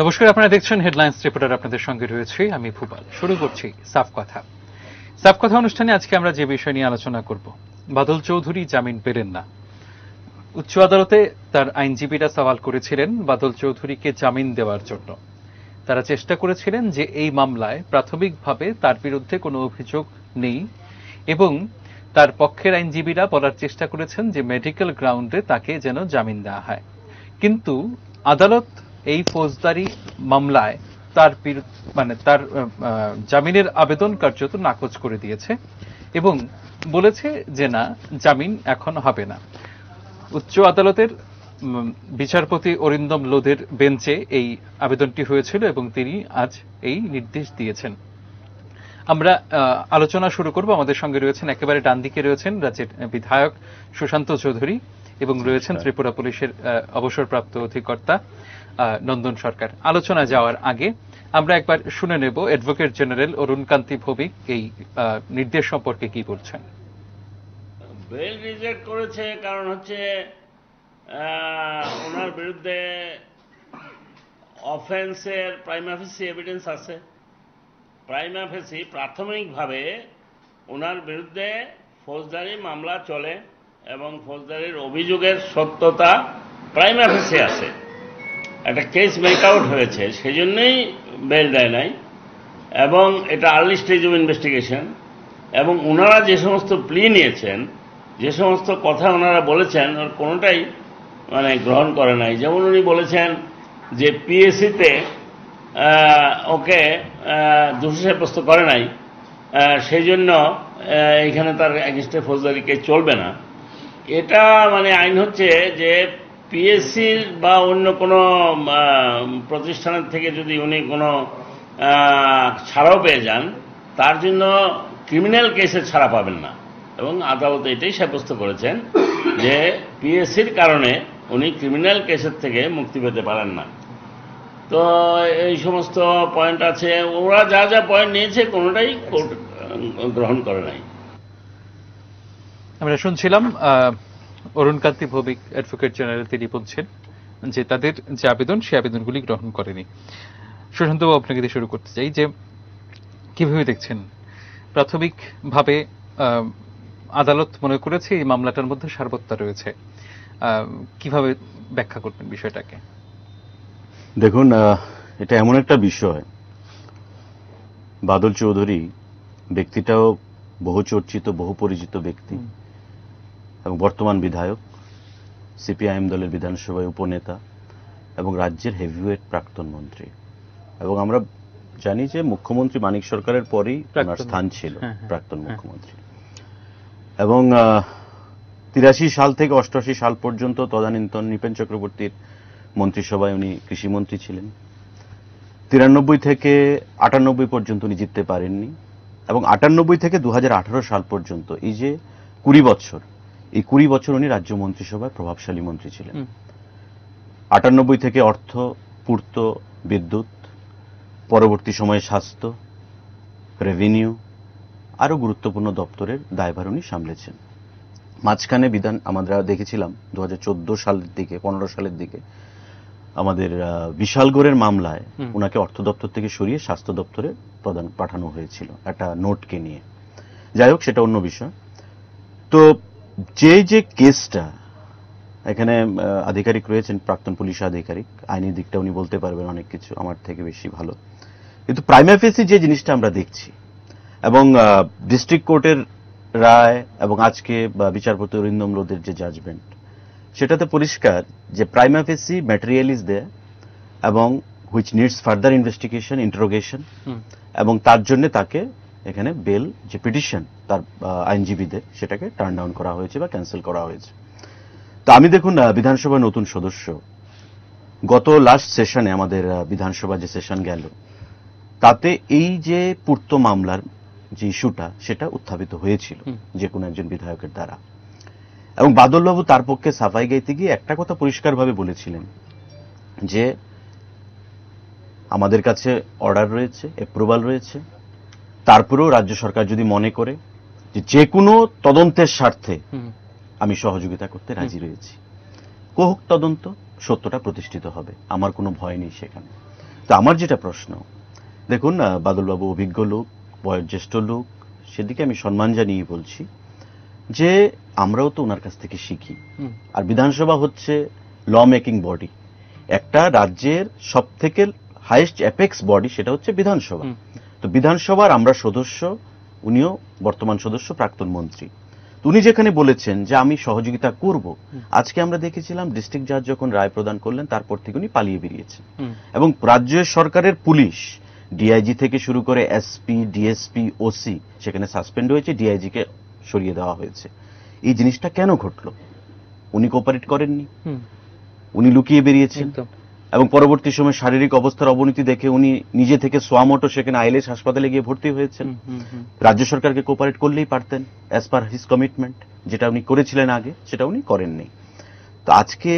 নমস্কার, আপনারা দেখছেন হেডলাইন্স রিপোর্টার আপনাদের সঙ্গে রয়েছে আমি ভূপাল। শুরু করছি সাফ কথা। সাফ কথা অনুষ্ঠানে আজকে আমরা যে বিষয় নিয়ে আলোচনা করব, বাদল চৌধুরী জামিন পেলেন না। উচ্চ আদালতে তার আইনজীবীরা সওয়াল করেছিলেন বাদল চৌধুরীকে জামিন দেওয়ার জন্য। তারা চেষ্টা করেছিলেন যে এই মামলায় প্রাথমিকভাবে তার বিরুদ্ধে কোনো অভিযোগ নেই এবং তার পক্ষের আইনজীবীরা বলার চেষ্টা করেছেন যে মেডিকেল গ্রাউন্ডে তাকে যেন জামিন দেওয়া হয়। কিন্তু আদালত এই ফৌজদারি মামলায় তার মানে তার জামিনের আবেদন কার্যত নাকচ করে দিয়েছে এবং বলেছে যে না জামিন এখন হবে না। উচ্চ আদালতের বিচারপতি অরিন্দম লোধের বেঞ্চে এই আবেদনটি হয়েছিল এবং তিনি আজ এই নির্দেশ দিয়েছেন। আমরা আহ, আলোচনা শুরু করব। আমাদের সঙ্গে রয়েছেন একেবারে ডান দিকে রয়েছেন রাজ্যের বিধায়ক সুশান্ত চৌধুরী এবং রয়েছেন ত্রিপুরা পুলিশের অবসরপ্রাপ্ত অধিকর্তা নন্দন সরকার। আলোচনা যাওয়ার আগে আমরা একবার শুনে নেব অ্যাডভোকেট জেনারেল অরুণ কান্তি ভৌমিক এই নির্দেশ সম্পর্কে কি বলছেন। বেল রিজেক্ট করেছে, কারণ হচ্ছে ওনার বিরুদ্ধে অফেন্সের প্রাইমাফেসি এভিডেন্স আছে। প্রাইমাফেসি প্রাথমিকভাবে ওনার বিরুদ্ধে ফৌজদারি মামলা চলে এবং ফৌজদারির অভিযোগের সত্যতা প্রাইমাফেসি আছে। একটা কেস মেকআউট হয়েছে সেই জন্যই বেল দেয় নাই, এবং এটা আর্লি স্টেজ অফ ইনভেস্টিগেশন এবং ওনারা যে সমস্ত প্লি নিয়েছেন, যে সমস্ত কথা ওনারা বলেছেন, ওর কোনোটাই মানে গ্রহণ করে নাই। যেমন উনি বলেছেন যে পিএসসিতে ওকে দোষী সাব্যস্ত করে নাই সেই জন্য এখানে তার এগেনস্টে ফৌজদারি কেস চলবে না। এটা মানে আইন হচ্ছে যে পিএসসির বা অন্য কোনো প্রতিষ্ঠানের থেকে যদি উনি কোনো ছাড়াও পেয়ে যান, তার জন্য ক্রিমিনাল কেসে ছাড়া পাবেন না। এবং আদালত এটাই সাব্যস্ত করেছেন যে পিএসসির কারণে উনি ক্রিমিনাল কেসের থেকে মুক্তি পেতে পারেন না। তো এই সমস্ত পয়েন্ট আছে। ওরা যা যা পয়েন্ট নিয়েছে, কোনোটাই কোর্ট গ্রহণ করে নাই। আমরা শুনছিলাম আহ, অরুণ কান্তি ভৌমিক অ্যাডভোকেট জেনারেল তিনি বলছেন যে তাদের যে আবেদন সেই আবেদনগুলি গ্রহণ করেনি। সুশান্তবাবু আপনাকে দিয়ে শুরু করতে চাই যে কীভাবে দেখছেন? প্রাথমিকভাবে আদালত মনে করেছে এই মামলাটার মধ্যে সারবত্তা রয়েছে। আহ, কীভাবে ব্যাখ্যা করবেন বিষয়টাকে? দেখুন এটা এমন একটা বিষয়। বাদল চৌধুরী ব্যক্তিটাও বহু চর্চিত বহু পরিচিত ব্যক্তি। এবং বর্তমান বিধায়ক সিপিআইএম দলের বিধানসভায় উপনেতা এবং রাজ্যের হেভিওয়েট প্রাক্তন মন্ত্রী। এবং আমরা জানি যে মুখ্যমন্ত্রী মানিক সরকারের পরেই ওনার স্থান ছিল হ্যাঁ, হ্যাঁ, প্রাক্তন হ্যাঁ। মুখ্যমন্ত্রী। এবং তিরাশি সাল থেকে অষ্টআশি সাল পর্যন্ত তদানীন্তন নৃপেন চক্রবর্তীর মন্ত্রিসভায় উনি কৃষিমন্ত্রী ছিলেন। তিরানব্বই থেকে আটানব্বই পর্যন্ত উনি জিততে পারেননি। এবং আটানব্বই থেকে দু হাজার আঠারো সাল পর্যন্ত এই যে কুড়ি বছর এই কুড়ি বছর উনি রাজ্য মন্ত্রিসভায় প্রভাবশালী মন্ত্রী ছিলেন। আটানব্বই থেকে অর্থ পূর্ত বিদ্যুৎ পরবর্তী সময়ে স্বাস্থ্য রেভিনিউ আরও গুরুত্বপূর্ণ দপ্তরের দায়ভার উনি সামলেছেন। মাঝখানে বিধান আমরা দেখেছিলাম দু হাজার চোদ্দ সালের দিকে পনেরো সালের দিকে আমাদের বিশালগড়ের মামলায় ওনাকে অর্থ দপ্তর থেকে সরিয়ে স্বাস্থ্য দপ্তরে প্রদান পাঠানো হয়েছিল একটা নোটকে নিয়ে। যাই হোক সেটা অন্য বিষয়। তো যে যে কেসটা এখানে আধিকারিক রয়েছেন প্রাক্তন পুলিশ আধিকারিক আইনি দিকটা উনি বলতে পারবেন অনেক কিছু আমার থেকে বেশি ভালো। কিন্তু প্রাইমাফেসি যে জিনিসটা আমরা দেখছি এবং ডিস্ট্রিক্ট কোর্টের রায় এবং আজকে বা বিচারপতি অরিন্দম লোদের যে জাজমেন্ট সেটাতে পরিষ্কার যে প্রাইমাফেসি ম্যাটেরিয়াল ইজ দেয় এবং which needs further investigation interrogation এবং তার জন্য তাকে এখানে বেল যে পিটিশন তার আইনজীবীদের সেটাকে টার্ন ডাউন করা হয়েছে বা ক্যান্সেল করা হয়েছে। তো আমি দেখুন বিধানসভার নতুন সদস্য। গত লাস্ট সেশনে আমাদের বিধানসভা যে সেশন গেল তাতে এই যে পূর্ত মামলার যে ইস্যুটা সেটা উত্থাপিত হয়েছিল। যে কোনো একজন বিধায়কের দ্বারা। এবং বাদলবাবু তার পক্ষে সাফাই গাইতে গিয়ে একটা কথা পরিষ্কারভাবে বলেছিলেন যে আমাদের কাছে অর্ডার রয়েছে অ্যাপ্রুভাল রয়েছে তারপরেও রাজ্য সরকার যদি মনে করে যে যে কোনো তদন্তের স্বার্থে আমি সহযোগিতা করতে রাজি রয়েছি। কোহক তদন্ত সত্যটা প্রতিষ্ঠিত হবে। আমার কোনো ভয় নেই সেখানে। তো আমার যেটা প্রশ্ন দেখুন বাদলবাবু অভিজ্ঞ লোক বয়োজ্যেষ্ঠ লোক সেদিকে আমি সম্মান জানিয়ে বলছি যে আমরাও তো ওনার কাছ থেকে শিখি। আর বিধানসভা হচ্ছে ল মেকিং বডি একটা রাজ্যের সব থেকে হাইয়েস্ট অ্যাপেক্স বডি সেটা হচ্ছে বিধানসভা। তো বিধানসভার আমরা সদস্য উনিও বর্তমান সদস্য প্রাক্তন মন্ত্রী। উনি যেখানে বলেছেন যে আমি সহযোগিতা করব আজকে আমরা দেখেছিলাম ডিস্ট্রিক্ট জাজ যখন রায় প্রদান করলেন তারপর থেকে উনি পালিয়ে বেরিয়েছেন। এবং রাজ্য সরকারের পুলিশ ডিআইজি থেকে শুরু করে এসপি ডিএসপি ওসি সেখানে সাসপেন্ড হয়েছে ডিআইজি কে সরিয়ে দেওয়া হয়েছে। এই জিনিসটা কেন ঘটলো? উনি কোপারেট করেননি। উনি লুকিয়ে বেরিয়েছেন। এবং পরবর্তী সময় শারীরিক অবস্থার অবনতি দেখে উনি নিজে থেকে সোয়ামোটো সেখানে আইএলএস হাসপাতালে গিয়ে ভর্তি হয়েছেন। রাজ্য সরকারকে কোপারেট করলেই পারতেন অ্যাজ পার হিজ কমিটমেন্ট যেটা উনি করেছিলেন আগে সেটা উনি করেননি। তো আজকে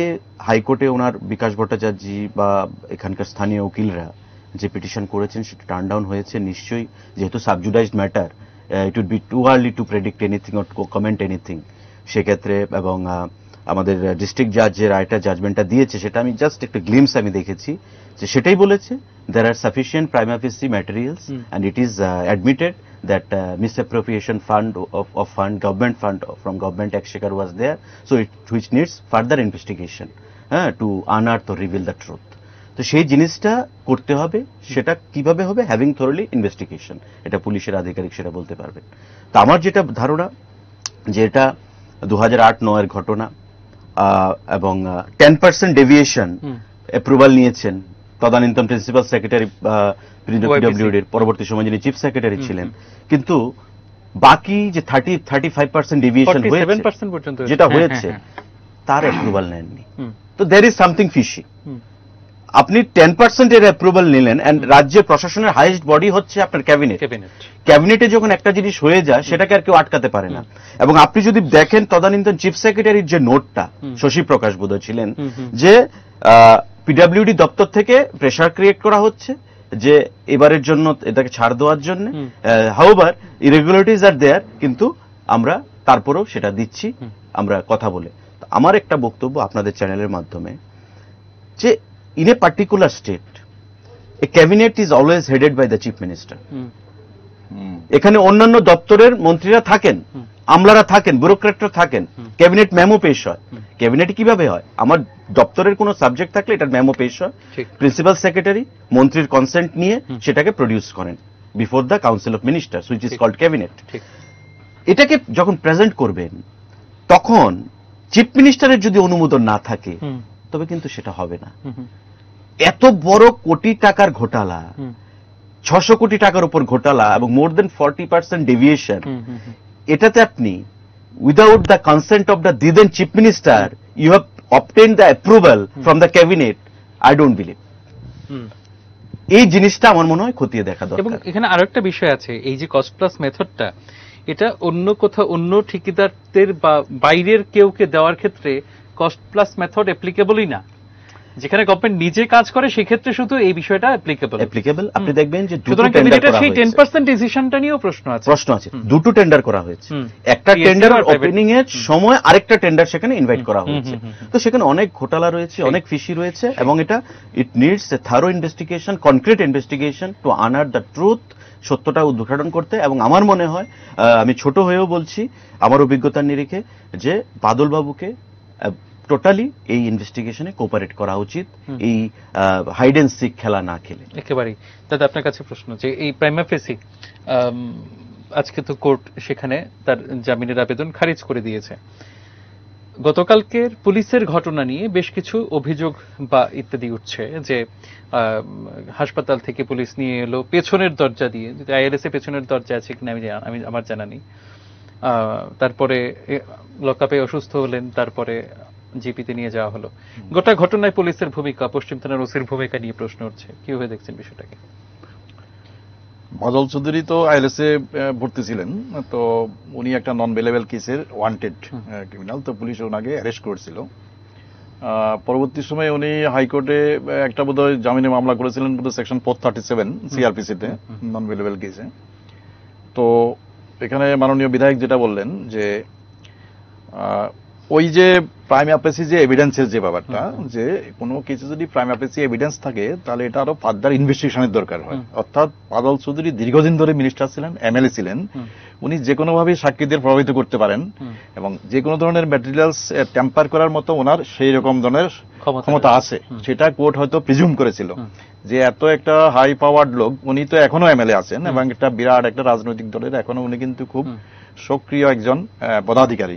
হাইকোর্টে ওনার বিকাশ ভট্টাচার্য বা এখানকার স্থানীয় উকিলরা যে পিটিশন করেছেন সেটা টার্ন ডাউন হয়েছে নিশ্চয়ই যেহেতু sub judice matter it would be too early to predict anything or comment anything সেক্ষেত্রে এবং আমাদের ডিস্ট্রিক্ট জাজ যে রায়টা জাজমেন্টটা দিয়েছে সেটা আমি জাস্ট একটা গ্লিমস আমি দেখেছি যে সেটাই বলেছে there are sufficient prima facie materials and it is admitted that misappropriation fund of fund government fund from government exchequer was there so it which needs further investigation হ্যাঁ টু আন আনার তো reveal the truth তো সেই জিনিসটা করতে হবে সেটা কীভাবে হবে? হ্যাভিং থোরলি ইনভেস্টিগেশন এটা পুলিশের আধিকারিক সেটা বলতে পারবেন তো আমার যেটা ধারণা যে এটা দু হাজার আট নয়ের ঘটনা এবং টেন পার্সেন্ট ডেভিয়েশন। অ্যাপ্রুভাল নিয়েছেন তদানীন্তন প্রিন্সিপাল সেক্রেটারি পিডব্লিউডির পরবর্তী সময় যিনি চিফ সেক্রেটারি ছিলেন। কিন্তু বাকি যে thirty thirty five percent deviation 47% হয়েছে যেটা হ্যাঁ, হয়েছে হ্যাঁ, হ্যাঁ। তার অ্যাপ্রুভাল নেননি। তো দের ইজ সামথিং ফিশি আপনি টেন পার্সেন্ট এর অ্যাপ্রুভাল নিলেন অ্যান্ড রাজ্যের প্রশাসনের হাইয়েস্ট বডি হচ্ছে আপনার ক্যাবিনেট ক্যাবিনেট যখন একটা জিনিস হয়ে যায় সেটাকে আর কেউ আটকাতে পারে না। এবং আপনি যদি দেখেন তদানীন্তন চিফ সেক্রেটারির যে নোটটা শশী প্রকাশ বোধ ছিলেন। যে পিডব্লিউডি দপ্তর থেকে প্রেশার ক্রিয়েট করা হচ্ছে যে এবারের জন্য এটাকে ছাড় দেওয়ার জন্য। হাউবার ইরেগুলারিটিজ আর দেয়ার কিন্তু আমরা তারপরেও সেটা দিচ্ছি আমরা কথা বলে। আমার একটা বক্তব্য আপনাদের চ্যানেলের মাধ্যমে যে in a particular state a cabinet is always headed by the chief minister hmm, এখানে অন্যান্য দপ্তরের মন্ত্রীরা থাকেন। আমলারা থাকেন ব্যুরোক্রেটরা থাকেন। ক্যাবিনেট মেমো পেশ হয়। ক্যাবিনেট কীভাবে হয়? আমার দপ্তরের কোনো সাবজেক্ট থাকলে এটার মেমো পেশ হয়। প্রিন্সিপাল সেক্রেটারি মন্ত্রীর কনসেন্ট নিয়ে। সেটাকে প্রডিউস করেন before the council of minister which is. Called cabinet এটাকে যখন প্রেজেন্ট করবেন তখন চিফ মিনিস্টারের যদি অনুমোদন না থাকে তবে কিন্তু সেটা হবে না। এত বড় কোটি টাকার ঘোটালা ছশো কোটি টাকার উপর ঘোটালা এবং more than forty percent deviation. এটাতে আপনি without the consent of the then chief minister you have obtained the approval from the cabinet I don't believe এই জিনিসটা আমার মনে হয় খতিয়ে দেখা এবং এখানে আরও একটা বিষয় আছে এই যে কস্ট প্লাস মেথডটা এটা অন্য কোথাও অন্য ঠিকাদারদের বা বাইরের কেউকে দেওয়ার ক্ষেত্রে কস্ট প্লাস মেথড অ্যাপ্লিকেবলই না। যেখানে গভর্নমেন্ট নিজে কাজ করে সেক্ষেত্রে শুধু এই বিষয়টা অ্যাপ্লিকেবল অ্যাপ্লিকেবল আপনি দেখবেন যে দুটো টেন্ডার করা সেই টেন হয়েছে পার্সেন্ট ডিসিশনটা নিয়েও প্রশ্ন আছে। প্রশ্ন আছে। দুটো টেন্ডার করা হয়েছে। একটা টেন্ডার। ওপেনিং এর সময় আরেকটা টেন্ডার সেখানে ইনভাইট করা হয়েছে। তো সেখানে অনেক ঘোটালা রয়েছে অনেক ফিশি রয়েছে এবং এটা it needs a thorough investigation concrete investigation to unearth the truth সত্যটা উদ্ঘাটন করতে। এবং আমার মনে হয় আহ, আমি ছোট হয়েও বলছি আমার অভিজ্ঞতার নিরিখে যে বাদল বাবুকে টোটালি এই ইনভেস্টিগেশনে কোপারেট করা উচিত। এই হাইড এন্ড সিক খেলা না খেলে। একেবারেই। দাদা আপনার কাছে প্রশ্ন যে এই প্রাইমা ফেসি আজকে তো কোর্ট সেখানে তার জামিনের আবেদন খারিজ করে দিয়েছে। গতকালকের পুলিশের ঘটনা নিয়ে বেশ কিছু অভিযোগ বা ইত্যাদি উঠছে যে হাসপাতাল থেকে পুলিশ নিয়ে এলো পেছনের দরজা দিয়ে যদি আইএলএস এ পেছনের দরজা আছে কিনা আমি আমি আমার জানা নেই। আহ, তারপরে লকআপে অসুস্থ হলেন তারপরে জিপিতে নিয়ে যাওয়া হলো। গোটা ঘটনায় পুলিশের ভূমিকা পশ্চিম থানার ওসির ভূমিকা নিয়ে প্রশ্ন উঠছে। কীভাবে দেখছেন বিষয়টাকে? বাদল চৌধুরী তো আইএলএসএ ভর্তি ছিলেন। তো উনি একটা নন বেলেবেল কেসের ওয়ান্টেড ক্রিমিনাল তো পুলিশ ওনাকে অ্যারেস্ট করেছিল। পরবর্তী সময়ে উনি হাইকোর্টে একটা বোধহয় জামিনে মামলা করেছিলেন বোধহয় সেকশন ফোর থার্টি সেভেন সিআরপিসিতে নন বেলেবেল কেসে তো এখানে মাননীয় বিধায়ক যেটা বললেন যে ওই যে প্রাইম অ্যাপেসি যে এভিডেন্সের যে ব্যাপারটা যে কোনো কিছু যদি প্রাইম অ্যাপেসি এভিডেন্স থাকে তাহলে এটা আরও ফার্দার ইনভেস্টিগেশনের দরকার হয়। অর্থাৎ বাদল চৌধুরী দীর্ঘদিন ধরে মিনিস্টার ছিলেন এমএলএ ছিলেন। উনি যে কোনো ভাবে সাক্ষীদের প্রভাবিত করতে পারেন এবং যে কোনো ধরনের ম্যাটেরিয়ালস টেম্পার করার মতো ওনার সেই রকম ধরনের ক্ষমতা ক্ষমতা আছে। সেটা কোর্ট হয়তো প্রিজুম করেছিল। যে এত একটা হাই পাওয়ার্ড লোক উনি তো এখনও এমএলএ আছেন এবং একটা বিরাট একটা রাজনৈতিক দলের এখনও উনি কিন্তু খুব সক্রিয় একজন পদাধিকারী।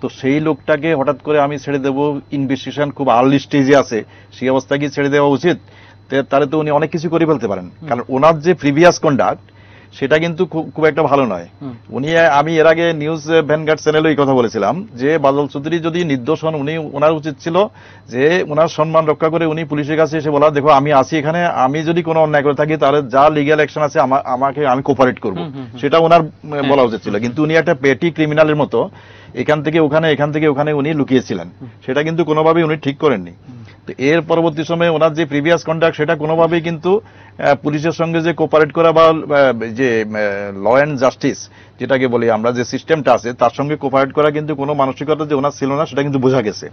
তো সেই লোকটাকে হঠাৎ করে আমি ছেড়ে দেব ইনভেস্টিগেশন খুব আর্লি স্টেজে আছে সেই অবস্থা কি ছেড়ে দেওয়া উচিত? তাহলে তো উনি অনেক কিছু করে ফেলতে পারেন। কারণ ওনার যে প্রিভিয়াস কন্ডাক্ট সেটা কিন্তু খুব একটা ভালো নয়। উনি আমি এর আগে নিউজ ভ্যানগার্ড চ্যানেলে এই কথা বলেছিলাম যে বাদল চৌধুরী যদি নির্দোষ হন উনি ওনার উচিত ছিল যে ওনার সম্মান রক্ষা করে উনি পুলিশের কাছে এসে বলা দেখো আমি আছি এখানে আমি যদি কোনো অন্যায় করে থাকি তাহলে যা লিগ্যাল অ্যাকশন আছে আমাকে আমি কোপারেট করব। সেটা ওনার বলা উচিত ছিল। কিন্তু উনি একটা পেটি ক্রিমিনালের মতো এখান থেকে ওখানে, এখান থেকে ওখানে উনি লুকিয়েছিলেন। সেটা কিন্তু কোনোভাবেই উনি ঠিক করেননি। তো এর পরবর্তী সময়ে ওনার যে প্রিভিয়াস কন্ডাক্ট সেটা কোনোভাবেই কিন্তু পুলিশের সঙ্গে যে কোপারেট করা বা যে ল অ্যান্ড জাস্টিস যেটাকে বলি আমরা, যে সিস্টেমটা আছে, তার সঙ্গে কোপারেট করা কিন্তু কোনো মানসিকতা যে ওনার ছিল না, সেটা কিন্তু বোঝা গেছে।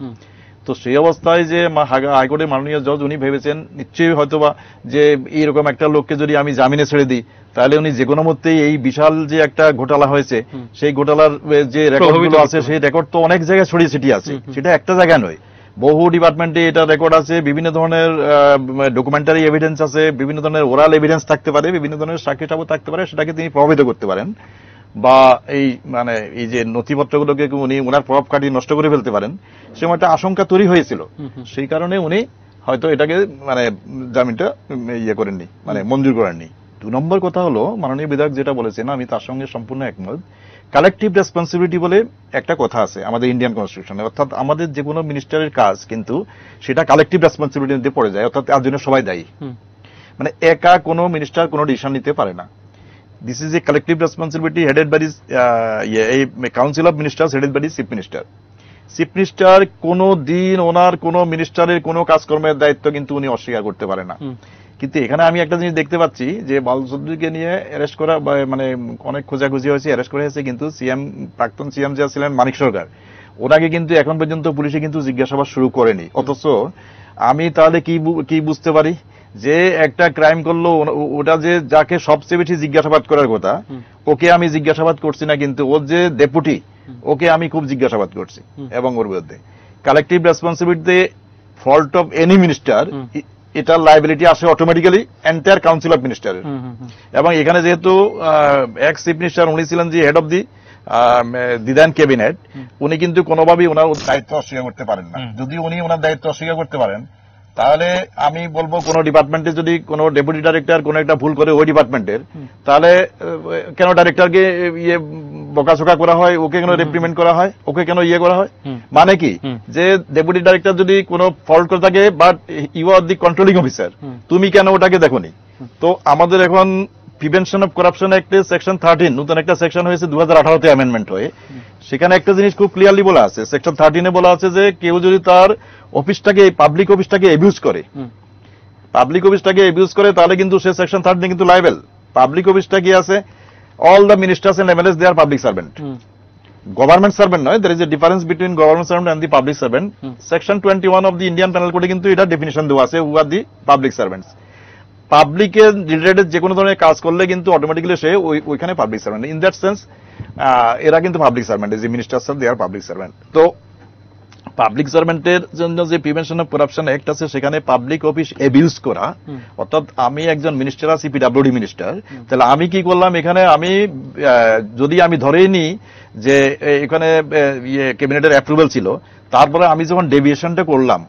তো সেই অবস্থায় যে হাইকোর্টের মাননীয় জজ উনি ভেবেছেন নিশ্চয়ই হয়তোবা যে এইরকম একটা লোককে যদি আমি জামিনে ছেড়ে দিই তাহলে উনি যে কোনো মতেই এই বিশাল যে একটা ঘোটালা হয়েছে সেই ঘোটালার যে রেকর্ডগুলো আছে সেই রেকর্ড তো অনেক জায়গায় ছড়িয়ে ছিটিয়ে আছে। সেটা একটা জায়গায় নয়। বহু ডিপার্টমেন্টে এটা রেকর্ড আছে বিভিন্ন ধরনের ডকুমেন্টারি এভিডেন্স আছে বিভিন্ন ধরনের ওরাল এভিডেন্স থাকতে পারে বিভিন্ন ধরনের সাক্ষী থাকতে পারে সেটাকে তিনি প্রভাবিত করতে পারেন। বা এই মানে এই যে নথিপত্রগুলোকে উনি ওনার প্রভাব খাটিয়ে নষ্ট করে ফেলতে পারেন সেরকম একটা আশঙ্কা তৈরি হয়েছিল। সেই কারণে উনি হয়তো এটাকে মানে জামিনটা ইয়ে করেননি মানে মঞ্জুর করেননি। দু নম্বর কথা হলো মাননীয় বিধায়ক যেটা বলেছেন আমি তার সঙ্গে সম্পূর্ণ একমত কালেকটিভ রেসপন্সিবিলিটি বলে একটা কথা আছে আমাদের ইন্ডিয়ান কনস্টিটিউশনে অর্থাৎ আমাদের যে কোনো মিনিস্টারের কাজ কিন্তু সেটা কালেকটিভ রেসপন্সিবিলিটিতে পড়ে যায় অর্থাৎ তার জন্য সবাই দায়ী। মানে একা কোনো মিনিস্টার কোনো ডিসিশন নিতে পারে না। This is a collective responsibility headed by এই council of ministers headed by chief minister chief minister কোনো দিন ওনার কোনো মিনিস্টারের কোনো কাজকর্মের দায়িত্ব কিন্তু উনি অস্বীকার করতে পারে না। কিন্তু এখানে আমি একটা জিনিস দেখতে পাচ্ছি যে বালচৌধুরীকে নিয়ে অ্যারেস্ট করা মানে অনেক খোঁজাখুঁজি হয়েছে অ্যারেস্ট করা হয়েছে কিন্তু সিএম প্রাক্তন সিএম যা ছিলেন মানিক সরকার ওনাকে কিন্তু এখন পর্যন্ত পুলিশে কিন্তু জিজ্ঞাসাবাদ শুরু করেনি। অথচ আমি তাহলে কি কি বুঝতে পারি? যে একটা ক্রাইম করল ওটা যে যাকে সবচেয়ে বেশি জিজ্ঞাসাবাদ করার কথা ওকে আমি জিজ্ঞাসাবাদ করছি না কিন্তু ওর যে ডেপুটি ওকে আমি খুব জিজ্ঞাসাবাদ করছি এবং ওর বিরুদ্ধে। Collective responsibility fault of any minister এটার লাইবিলিটি আসে অটোমেটিক্যালি এন্টায়ার কাউন্সিল অফ মিনিস্টারের এবং এখানে যেহেতু এক্স চিফ মিনিস্টার উনি ছিলেন যে head of the then cabinet উনি কিন্তু কোনোভাবেই ওনার দায়িত্ব অস্বীকার করতে পারেন না। যদি উনি ওনার দায়িত্ব অস্বীকার করতে পারেন তাহলে আমি বলব কোন ডিপার্টমেন্টে যদি কোনো ডেপুটি ডাইরেক্টর কোন একটা ভুল করে ওই ডিপার্টমেন্টের তাহলে কেন ডাইরেক্টরকে ইয়ে বকাশোকা করা হয় ওকে কেন রেপ্রিমেন্ট করা হয় ওকে কেন ইয়ে করা হয়? মানে কি? যে ডেপুটি ডাইরেক্টর যদি কোনো ফল্ট করে থাকে but you are the controlling officer তুমি কেন ওটাকে দেখোনি? তো আমাদের এখন প্রিভেনশন অফ করাপশন অ্যাক্টে সেকশন থার্টিন নতুন একটা সেকশন হয়েছে দু হাজার আঠারোতে অ্যামেন্ডমেন্ট হয়ে। সেখানে একটা জিনিস খুব ক্লিয়ারলি বলা আছে। সেকশন থার্টিনে বলা আছে যে কেউ যদি তার অফিসটাকে পাবলিক অফিসটাকে এবিউজ করে পাবলিক অফিসটাকে এবিউজ করে তাহলে কিন্তু সে সেকশন থার্টিনে কিন্তু লাইবেল পাবলিক অফিসটা কি আছে? All the ministers and MLAs they are public servant government servant নয় there is a difference between government servant and the public servant section twenty one of the Indian penal কোডে কিন্তু এটা definition দেওয়া আছে who are the public servants পাবলিকের related যে কোনো ধরনের কাজ করলে কিন্তু অটোমেটিক্যালি সে ওইখানে public servant in that sense এরা কিন্তু পাবলিক সার্ভেন্ট যে minister they are public servant তো পাবলিক সার্ভেন্টের জন্য যে প্রিভেনশন অফ করাপশন অ্যাক্ট আছে সেখানে পাবলিক অফিস এবিউজ করা অর্থাৎ আমি একজন মিনিস্টার আছি পিডাব্লিউডি মিনিস্টার তাহলে আমি কি করলাম? এখানে আমি যদি আমি ধরেই নিই যে এখানে ইয়ে ক্যাবিনেটের অ্যাপ্রুভাল ছিল তারপরে আমি যখন ডেভিয়েশনটা করলাম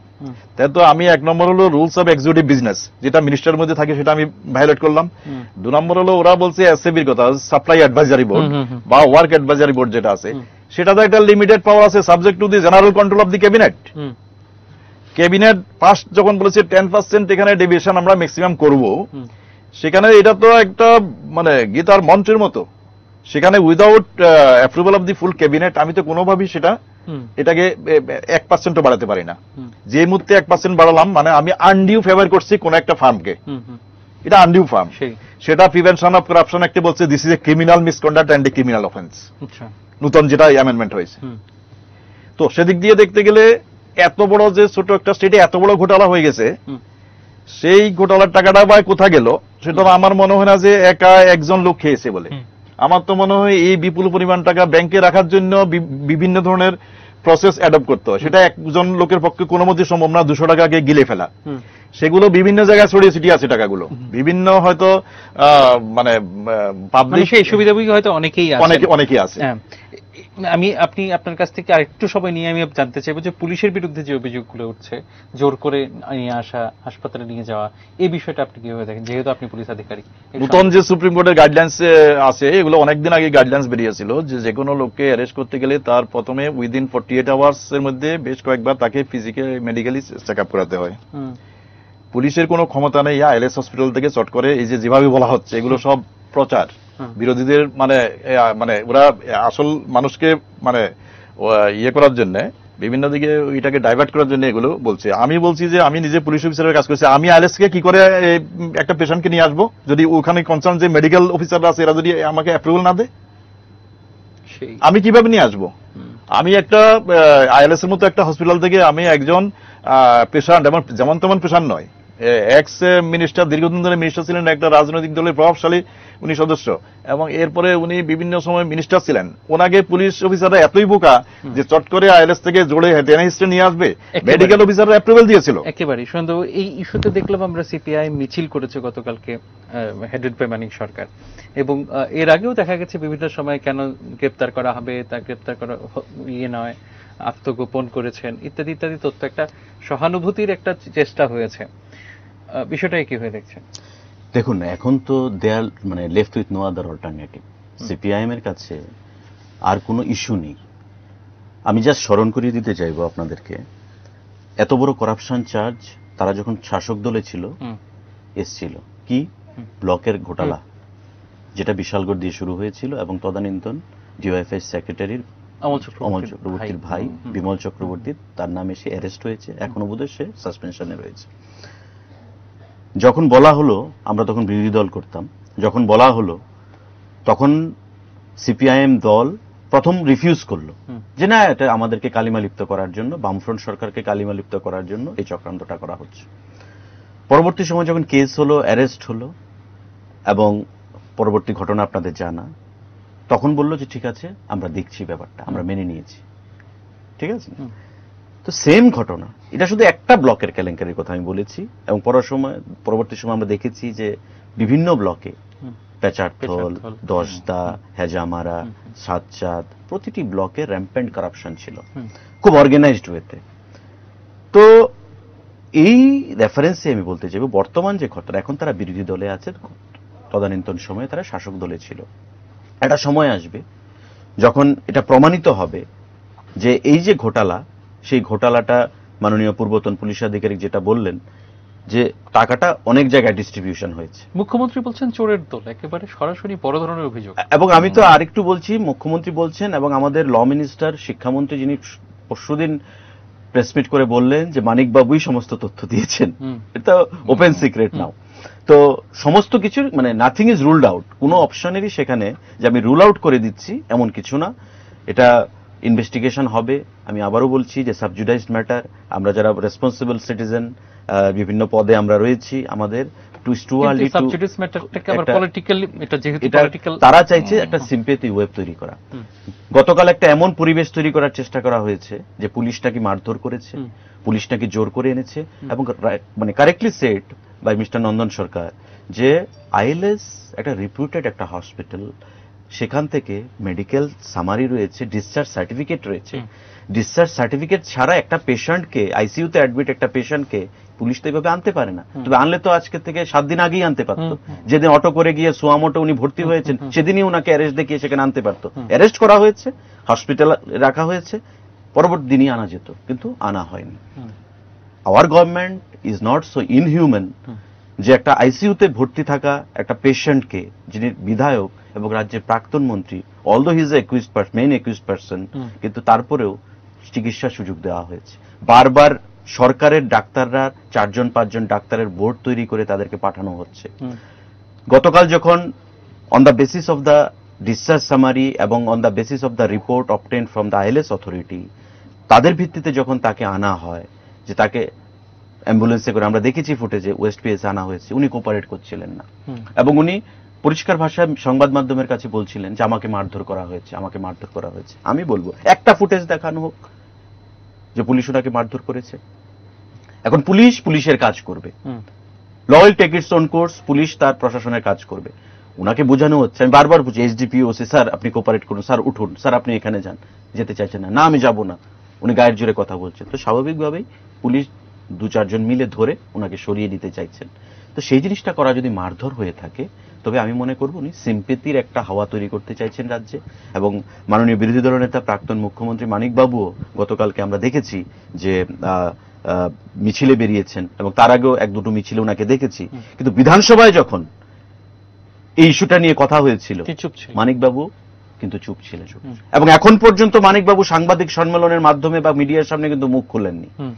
তাই তো আমি এক নম্বর হলো রুলস অফ এক্সিকিউটিভ বিজনেস যেটা মিনিস্টারের মধ্যে থাকে সেটা আমি ভায়োলেট করলাম। দু নম্বর হলো ওরা বলছে এসএবির কথা সাপ্লাই অ্যাডভাইজারি বোর্ড বা ওয়ার্ক অ্যাডভাইজারি বোর্ড যেটা আছে। সেটা তো একটা লিমিটেড পাওয়ার আছে subject to the general control of the cabinet cabinet first যখন বলেছে টেন পার্সেন্ট এখানে ডেভিয়েশন আমরা ম্যাক্সিমাম করব সেখানে এটা তো একটা মানে গীতার মন্ত্রের মতো। সেখানে without approval of the full cabinet আমি তো কোনোভাবেই সেটা এটাকে এক পার্সেন্টও বাড়াতে পারি না। যে মুহূর্তে এক পার্সেন্ট বাড়ালাম মানে আমি আনডিউ ফেভার করছি কোন একটা ফার্মকে এটা আনডিউ ফার্ম সেটা প্রিভেনশন অফ করাপশন একটি বলছে this is a criminal misconduct and a criminal offence আচ্ছা। নতুন যেটা অ্যামেন্ডমেন্ট হয়েছে। তো সেদিক দিয়ে দেখতে গেলে এত বড় যে ছোট একটা স্টেটে এত বড় ঘোটালা হয়ে গেছে সেই ঘোটালার টাকাটা বা কোথা গেল সেটা আমার মনে হয় না যে একা একজন লোক খেয়েছে বলে। আমার তো মনে হয় এই বিপুল পরিমাণ টাকা ব্যাংকে রাখার জন্য বিভিন্ন ধরনের প্রসেস অ্যাডপ্ট করতে হয়। সেটা একজন লোকের পক্ষে কোনো মধ্যে সম্ভব না দুশো টাকাকে গিলে ফেলা। সেগুলো বিভিন্ন জায়গায় ছড়িয়ে ছিটিয়ে আছে টাকাগুলো। বিভিন্ন হয়তো মানে মানে পাবলিক সেই সুবিধাভোগী হয়তো অনেকেই আছে অনেকে অনেকে আছে। হ্যাঁ। আমি আপনি আপনার কাছ থেকে আরেকটু সময় নিয়ে আমি জানতে চাইব যে পুলিশের বিরুদ্ধে যে অভিযোগগুলো উঠছে জোর করে নিয়ে আসা হাসপাতালে নিয়ে যাওয়া এই বিষয়টা আপনি কীভাবে দেখেন? যেহেতু আপনি পুলিশ আধিকারিক নতুন যে সুপ্রিম কোর্টের গাইডলাইন্স আছে এগুলো অনেকদিন আগে গাইডলাইন্স বেরিয়েছিল যে যে কোনো লোককে অ্যারেস্ট করতে গেলে তার প্রথমে উইদিন ফোর্টি এইট আওয়ার্স এর মধ্যে বেশ কয়েকবার তাকে ফিজিক্যাল মেডিকেলি চেক আপ করাতে হয়। পুলিশের কোনো ক্ষমতা নেই আইএলএস হসপিটাল থেকে চট করে এই যে যেভাবে বলা হচ্ছে এগুলো সব প্রচার। বিরোধীদের মানে মানে ওরা আসল মানুষকে মানে ইয়ে করার জন্য বিভিন্ন দিকে এটাকে ডাইভার্ট করার জন্য এগুলো বলছে। আমি বলছি যে আমি নিজে পুলিশ অফিসারের কাজ করছি আমি আইএলএস কে কি করে একটা পেশেন্টকে নিয়ে আসব? যদি ওখানে কনসার্ন যে মেডিকেল অফিসাররা আছে এরা যদি আমাকে অ্যাপ্রুভাল না দেয়? আমি কীভাবে নিয়ে আসব? আমি একটা আইএলএস এর মতো একটা হসপিটাল থেকে আমি একজন পেশেন্ট এবং যেমন তেমন পেশেন্ট নয় এক্স মিনিস্টার দীর্ঘদিন ধরে মিনিস্টার ছিলেন একটা রাজনৈতিক দলের প্রভাবশালী উনি সদস্য। এবং এরপরে উনি বিভিন্ন সময় মিনিস্টার ছিলেন। ওনাকে পুলিশ অফিসাররা এতই বোকা যে চট করে আইএলএস থেকে জোরে টেনে হিস্ট্রি নিয়ে আসবে। মেডিকেল অফিসাররা অ্যাপ্রুভাল দিয়েছিল। একেবারেই। সুন্দর এই ইস্যুতে দেখলাম আমরা সিপিআই মিছিল করেছে গতকালকে হেডেড বাই মানিক সরকার। এবং এর আগেও দেখা গেছে বিভিন্ন সময় কেন গ্রেপ্তার করা হবে তা গ্রেপ্তার করা ইয়ে নয় আত্মগোপন করেছেন ইত্যাদি ইত্যাদি তথ্য। একটা সহানুভূতির একটা চেষ্টা হয়েছে। বিষয়টাই কি হয়ে দেখছেন? দেখুন এখন তো দেয়াল মানে left with no other alternative CPIM এর কাছে আর কোনো ইস্যু নেই। আমি জাস্ট স্মরণ করিয়ে দিতে চাইব আপনাদেরকে। এত বড় করাপশন চার্জ তারা যখন শাসক দলে ছিল এসছিল। কি? ব্লকের ঘোটালা। যেটা বিশালগড় দিয়ে শুরু হয়েছিল এবং তদানীন্তন ডিওএফএস সেক্রেটারির অমল চক্রবর্তীর ভাই। বিমল চক্রবর্তী তার নামে সে অ্যারেস্ট হয়েছে। এখনও বোধহয় সে সাসপেনশনে রয়েছে। যখন বলা হলো আমরা তখন বিরোধী দল করতাম। যখন বলা হলো তখন সিপিআইএম দল প্রথম রিফিউজ করল। যে না এটা আমাদেরকে কালিমালিপ্ত করার জন্য বামফ্রন্ট সরকারকে কালিমালিপ্ত করার জন্য এই চক্রান্তটা করা হচ্ছে। পরবর্তী সময় যখন কেস হলো অ্যারেস্ট হলো এবং পরবর্তী ঘটনা আপনাদের জানা তখন বলল যে ঠিক আছে আমরা দেখছি ব্যাপারটা আমরা মেনে নিয়েছি। ঠিক আছে। তো সেম ঘটনা। এটা শুধু একটা ব্লকের কেলেঙ্কারির কথা আমি বলেছি এবং পরের সময় পরবর্তী সময় আমরা দেখেছি যে বিভিন্ন ব্লকে। পেচারথল দশদা হেজামারা সাতচাঁদ প্রতিটি ব্লকে র্যাম্পেন্ট কারাপশন ছিল। খুব অর্গানাইজড ওয়েতে তো। এই রেফারেন্সে আমি বলতে চাইব বর্তমান যে ঘটনা এখন তারা বিরোধী দলে আছে তদানীন্তন সময়ে তারা শাসক দলে ছিল। একটা সময় আসবে যখন এটা প্রমাণিত হবে যে এই যে ঘোটালা সেই ঘোটালাটা মাননীয় পূর্বতন পুলিশ আধিকারিক যেটা বললেন যে টাকাটা অনেক জায়গায় ডিস্ট্রিবিউশন হয়েছে। মুখ্যমন্ত্রী বলছেন চোরের দল একেবারে সরাসরি বড় ধরনের অভিযোগ। এবং আমি তো আরেকটু বলছি মুখ্যমন্ত্রী বলছেন এবং আমাদের ল মিনিস্টার শিক্ষামন্ত্রী যিনি পরশুদিন প্রেসমিট করে বললেন যে মানিক বাবুই সমস্ত তথ্য দিয়েছেন। এটা ওপেন সিক্রেট নাও তো সমস্ত কিছু মানে নাথিং ইজ রুলড আউট কোনো অপশনেরই সেখানে যে আমি রুল আউট করে দিচ্ছি এমন কিছু না। এটা ইনভেস্টিগেশন হবে। আমি আবারও বলছি যে সাবজুডাইজড ম্যাটার আমরা যারা রেসপন্সিবল সিটিজেন বিভিন্ন পদে আমরা রয়েছি আমাদের টু তারা চাইছে একটা সিম্পেথি ওয়েব তৈরি করা। গতকাল একটা এমন পরিবেশ তৈরি করার চেষ্টা করা হয়েছে যে পুলিশ নাকি মারধর করেছে পুলিশ নাকি জোর করে এনেছে এবং মানে correctly set by mister Nandan Sarkar যে আইএলএস একটা রিপুটেড একটা হসপিটাল সেখান থেকে মেডিকেল সামারি রয়েছে ডিসচার্জ সার্টিফিকেট রয়েছে। ডিসচার্জ সার্টিফিকেট ছাড়া একটা পেশেন্টকে আইসিইউতে অ্যাডমিট একটা পেশেন্টকে পুলিশ তো এইভাবে আনতে পারে না। তবে আনলে তো আজকে থেকে সাত দিন আগেই আনতে পারতো। যেদিন অটো করে গিয়ে সোয়ামোটো উনি ভর্তি হয়েছেন সেদিনই ওনাকে অ্যারেস্ট দেখিয়ে সেখানে আনতে পারতো। অ্যারেস্ট করা হয়েছে হসপিটাল রাখা হয়েছে পরবর্তী দিনই আনা যেত কিন্তু আনা হয়নি। Our government is not so inhuman যে একটা আইসিইউতে ভর্তি থাকা একটা পেশেন্টকে যিনি বিধায়ক এবং রাজ্যের প্রাক্তন মন্ত্রী although his accused main accused person কিন্তু তারপরেও চিকিৎসার সুযোগ দেওয়া হয়েছে। বারবার সরকারের ডাক্তাররা চারজন পাঁচজন ডাক্তারের বোর্ড তৈরি করে তাদেরকে পাঠানো হচ্ছে। গতকাল যখন on the basis of the discharge summary এবং on the basis of the report obtain from the ILS authority তাদের ভিত্তিতে যখন তাকে আনা হয় যে তাকে অ্যাম্বুলেন্সে করে আমরা দেখেছি ফুটেজে ওয়েস্ট পিএস আনা হয়েছে। উনি কোপারেট করছিলেন না। এবং উনি পরিষ্কার ভাষায় সংবাদ মাধ্যমের কাছে বলছিলেন যে আমাকে মারধর করা হয়েছে আমাকে মারধর করা হয়েছে। আমি বলব একটা ফুটেজ দেখানো হোক যে পুলিশ ওনাকে মারধর করেছে। এখন পুলিশ পুলিশের কাজ করবে। হুম। Law will take its own course police তার প্রশাসনের কাজ করবে। ওনাকে বোঝানো হচ্ছে আমি বারবার বুঝি এসডিপি ওসি স্যার আপনি কোপারেট করুন। স্যার উঠুন। স্যার আপনি এখানে যান যেতে চাইছেন না। না আমি যাব না। উনি গায়ের জোরে কথা বলছেন। তো স্বাভাবিকভাবেই পুলিশ দু চারজন মিলে ধরে ওনাকে সরিয়ে দিতে চাইছেন। তো সেই জিনিসটা করা যদি মারধর হয়ে থাকে তবে আমি মনে করব উনি সিম্পেতির একটা হাওয়া তৈরি করতে চাইছেন রাজ্যে এবং মাননীয় বিরোধী দলনেতা প্রাক্তন মুখ্যমন্ত্রী মানিক বাবুও গতকালকে আমরা দেখেছি যে মিছিলে বেরিয়েছেন এবং তার আগেও এক দুটো মিছিলে ওনাকে দেখেছি। কিন্তু বিধানসভায় যখন এই ইস্যুটা নিয়ে কথা হয়েছিল মানিকবাবু কিন্তু চুপ ছিলেন। এবং এখন পর্যন্ত মানিকবাবু সাংবাদিক সম্মেলনের মাধ্যমে বা মিডিয়ার সামনে কিন্তু মুখ খুলেননি। হুম,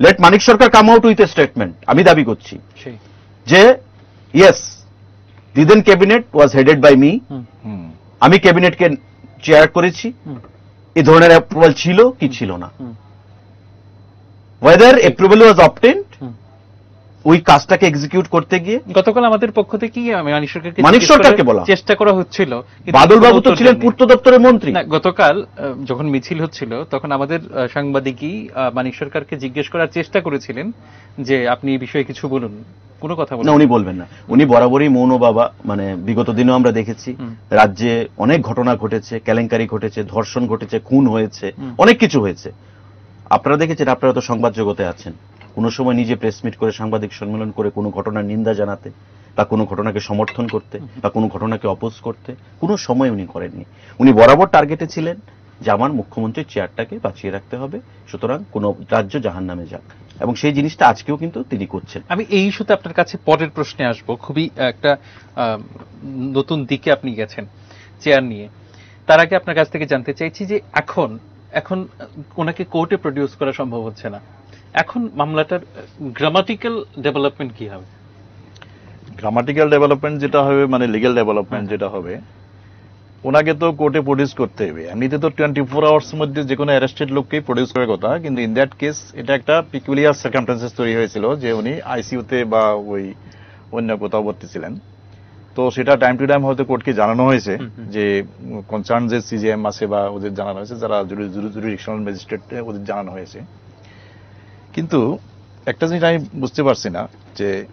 let Manik Sarkar come out with a statement আমি দাবি করছি। যে yes the then cabinet was headed by me আমি ক্যাবিনেটকে চেয়ার করেছি। এ এই ধরনের অ্যাপ্রুভাল ছিল কি ছিল না। Whether approval was obtained hmm. ওই কাজটাকে এক্সিকিউট করতে গিয়ে গতকাল আমাদের পক্ষ থেকে মানিক সরকারকে মানিক সরকারকে বলা। চেষ্টা করা হচ্ছিল বাদল বাবু তো ছিলেন পূর্ত দপ্তরের মন্ত্রী। গতকাল যখন মিছিল হচ্ছিল তখন আমাদের সাংবাদিকই মানিক সরকারকে জিজ্ঞেস করার চেষ্টা করেছিলেন যে আপনি এই বিষয়ে কিছু বলুন। কোনো কথা না উনি বলবেন না। উনি বরাবরই মৌন বাবা মানে বিগত দিনেও আমরা দেখেছি। রাজ্যে অনেক ঘটনা ঘটেছে কেলেঙ্কারি ঘটেছে ধর্ষণ ঘটেছে খুন হয়েছে অনেক কিছু হয়েছে। আপনারা দেখেছেন আপনারা তো সংবাদ জগতে আছেন। কোনো সময় নিজে প্রেস মিট করে সাংবাদিক সম্মেলন করে কোনো ঘটনার নিন্দা জানাতে, বা কোনো ঘটনাকে সমর্থন করতে, বা কোনো ঘটনাকে অপোজ করতে, কোনো সময় উনি করেননি। উনি বরাবর টার্গেটে ছিলেন যে আমার মুখ্যমন্ত্রীর চেয়ারটাকে বাঁচিয়ে রাখতে হবে, সুতরাং কোনো রাজ্য জাহান নামে যাক। এবং সেই জিনিসটা আজকেও কিন্তু তিনি করছেন। আমি এই ইস্যুতে আপনার কাছে পরের প্রশ্নে আসব। খুবই একটা নতুন দিকে আপনি গেছেন চেয়ার নিয়ে। তার আগে আপনার কাছ থেকে জানতে চাইছি যে এখন এখন ওনাকে কোর্টে প্রডিউস করা সম্ভব হচ্ছে না। এখন মামলাটার গ্রামাটিক্যাল ডেভেলপমেন্ট কি হবে? গ্রামাটিক্যাল ডেভেলপমেন্ট যেটা হবে মানে লিগেল ডেভেলপমেন্ট যেটা হবে ওনাকে তো কোর্টে প্রডিউস করতে হবে। এমনিতে তো টোয়েন্টি ফোর আওয়ার্স মধ্যে যে কোনো অ্যারেস্টেড লোককেই প্রডিউস করার কথা কিন্তু ইন দ্যাট কেস এটা একটা পিকুলিয়ার সার্কামস্টান্সেস তৈরি হয়েছিল যে উনি আইসিইউতে বা ওই অন্য কোথাও ভর্তি ছিলেন। তো সেটা টাইম টু টাইম হয়তো কোর্টকে জানানো হয়েছে। যে কনসার্ন যে সিজিএম আছে বা ওদের জানানো হয়েছে যারা জুরিডিকশনাল ম্যাজিস্ট্রেট ওদের জানানো হয়েছে। কিন্তু একটা জিনিস আমি বুঝতে পারছি না যে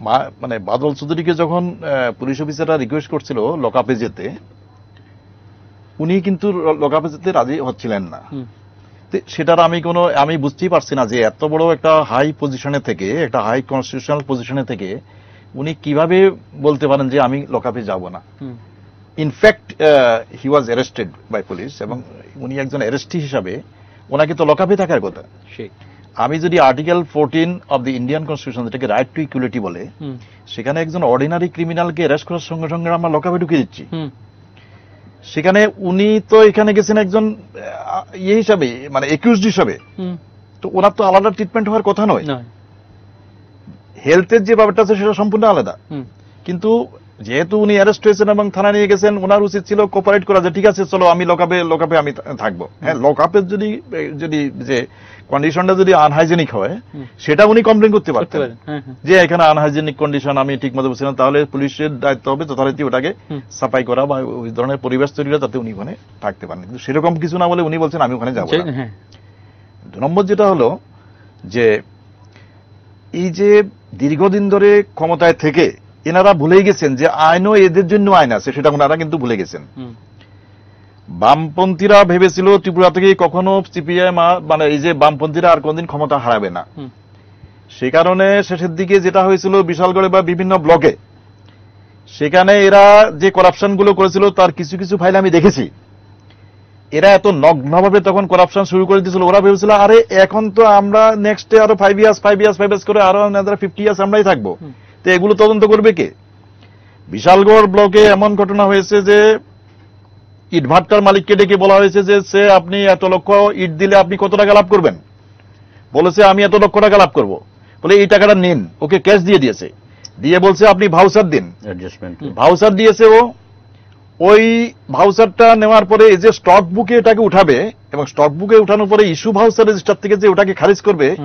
মা- মানে বাদল চৌধুরীকে যখন পুলিশ অফিসাররা রিকোয়েস্ট করছিল লকআপে যেতে উনি কিন্তু লকআপে যেতে রাজি হচ্ছিলেন না। সেটার আমি কোনো আমি বুঝতেই পারছি না যে এত বড় একটা হাই পজিশনে থেকে একটা হাই কনস্টিটিউশনাল পজিশনে থেকে উনি কীভাবে বলতে পারেন যে আমি লকআপে যাব না। In fact he was arrested by police এবং উনি একজন অ্যারেস্টি হিসাবে ওনাকে তো লকআপে থাকার কথা। সেই। আমি যদি article fourteen of the Indian constitution যেটাকে রাইট টু ইকুয়ালিটি বলে সেখানে একজন অর্ডিনারি ক্রিমিনালকে অ্যারেস্ট করার সঙ্গে সঙ্গে আমরা লকআপে ঢুকিয়ে দিচ্ছি। সেখানে উনি তো এখানে গেছেন একজন ইয়ে হিসাবে মানে একিউজড হিসাবে। তো ওনার তো আলাদা ট্রিটমেন্ট হওয়ার কথা নয়। নয়। হেলথের যে ব্যাপারটা আছে সেটা সম্পূর্ণ আলাদা। কিন্তু যেহেতু উনি অ্যারেস্ট হয়েছেন এবং থানা নিয়ে গেছেন ওনার উচিত ছিল কোপারেট করা যে ঠিক আছে চলো আমি লকআপে লকআপে আমি থাকব। হ্যাঁ লকআপের যদি যদি যে কন্ডিশনটা যদি আনহাইজেনিক হয় সেটা উনি কমপ্লেন করতে পারতেন। হ্যাঁ হ্যাঁ। যে এখানে আনহাইজেনিক কন্ডিশন আমি ঠিক মতো বুঝছিলাম তাহলে পুলিশের দায়িত্ব হবে যথারীতি ওটাকে সাফাই করা বা ওই ধরনের পরিবেশ তৈরি করা যাতে উনি ওখানে থাকতে পারেন। কিন্তু সেরকম কিছু না বলে উনি বলছেন আমি ওখানে যাব না। হ্যাঁ। দু নম্বর যেটা হলো যে এই যে দীর্ঘদিন ধরে ক্ষমতায় থেকে এনারা ভুলে গেছেন যে আইনও এদের জন্য আইন আছে সেটা ওনারা কিন্তু ভুলে গেছেন। বামপন্থীরা ভেবেছিল ত্রিপুরা থেকে কখনো সিপিআই মানে এই যে বামপন্থীরা আর কোনদিন ক্ষমতা হারাবে না। সে কারণে শেষের দিকে যেটা হয়েছিল বিশালগড়ে বা বিভিন্ন ব্লকে সেখানে এরা যে করাপশনগুলো করেছিল তার কিছু কিছু ফাইল আমি দেখেছি। এরা এত নগ্নভাবে তখন করাপশন শুরু করে দিয়েছিল ওরা ভেবেছিল আরে এখন তো আমরা নেক্সটে আরও five years five years five years করে আরও ফিফটি ইয়ার্স আমরাই থাকব। তো এগুলো তদন্ত করবে কে? বিশালগড় ব্লকে এমন ঘটনা হয়েছে যে ইটভাট্টার মালিককে ডেকে বলা হয়েছে যে সে আপনি এত লক্ষ ইট দিলে আপনি কত টাকা লাভ করবেন? বলেছে আমি এত লক্ষ টাকা লাভ করব। বলে এই টাকাটা নিন ওকে ক্যাশ দিয়ে দিয়েছে। দিয়ে বলছে আপনি ভাউচার দিন। ভাউচার দিয়েছে ও। ওই ভাউচারটা নেওয়ার পরে এই যে স্টক বুকে এটাকে উঠাবে এবং স্টক বুকে উঠানোর পরে ইস্যু ভাউচার রেজিস্টার থেকে যে ওটাকে খারিজ করবে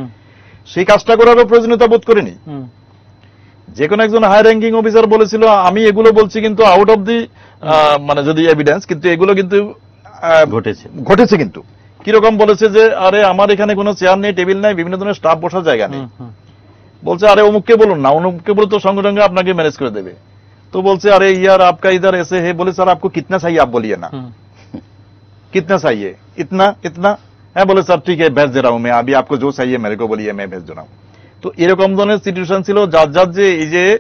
সেই কাজটা করারও প্রয়োজনীয়তা বোধ করেনি? যে কোনো একজন হাই র্যাঙ্কিং অফিসার বলেছিল আমি এগুলো বলছি কিন্তু আউট অফ দি মানে যদি এভিডেন্স কিন্তু এগুলো কিন্তু আহ, ঘটেছে ঘটেছে কিন্তু কিরকম বলেছে যে আরে আমার এখানে কোনো চেয়ার নেই টেবিল নেই বিভিন্ন ধরনের স্টাফ বসার জায়গা নেই হুম, হুম, বলছে আরে অমুককে বলুন না অমুককে বলে তো সঙ্গে সঙ্গে আপনাকে ম্যানেজ করে দেবে তো বলছে अरे यार आपका इधर ऐसे है बोले सर आपको कितना चाहिए आप बोलिए ना হুম, कितना चाहिए इतना इतना है बोले सर ठीक है भेज दे रहा हूं मैं अभी आपको जो चाहिए मेरे को बोलिए मैं भेज दे रहा हूं তো এরকম ধরনের সিচুয়েশন ছিল যার যার যে এই যে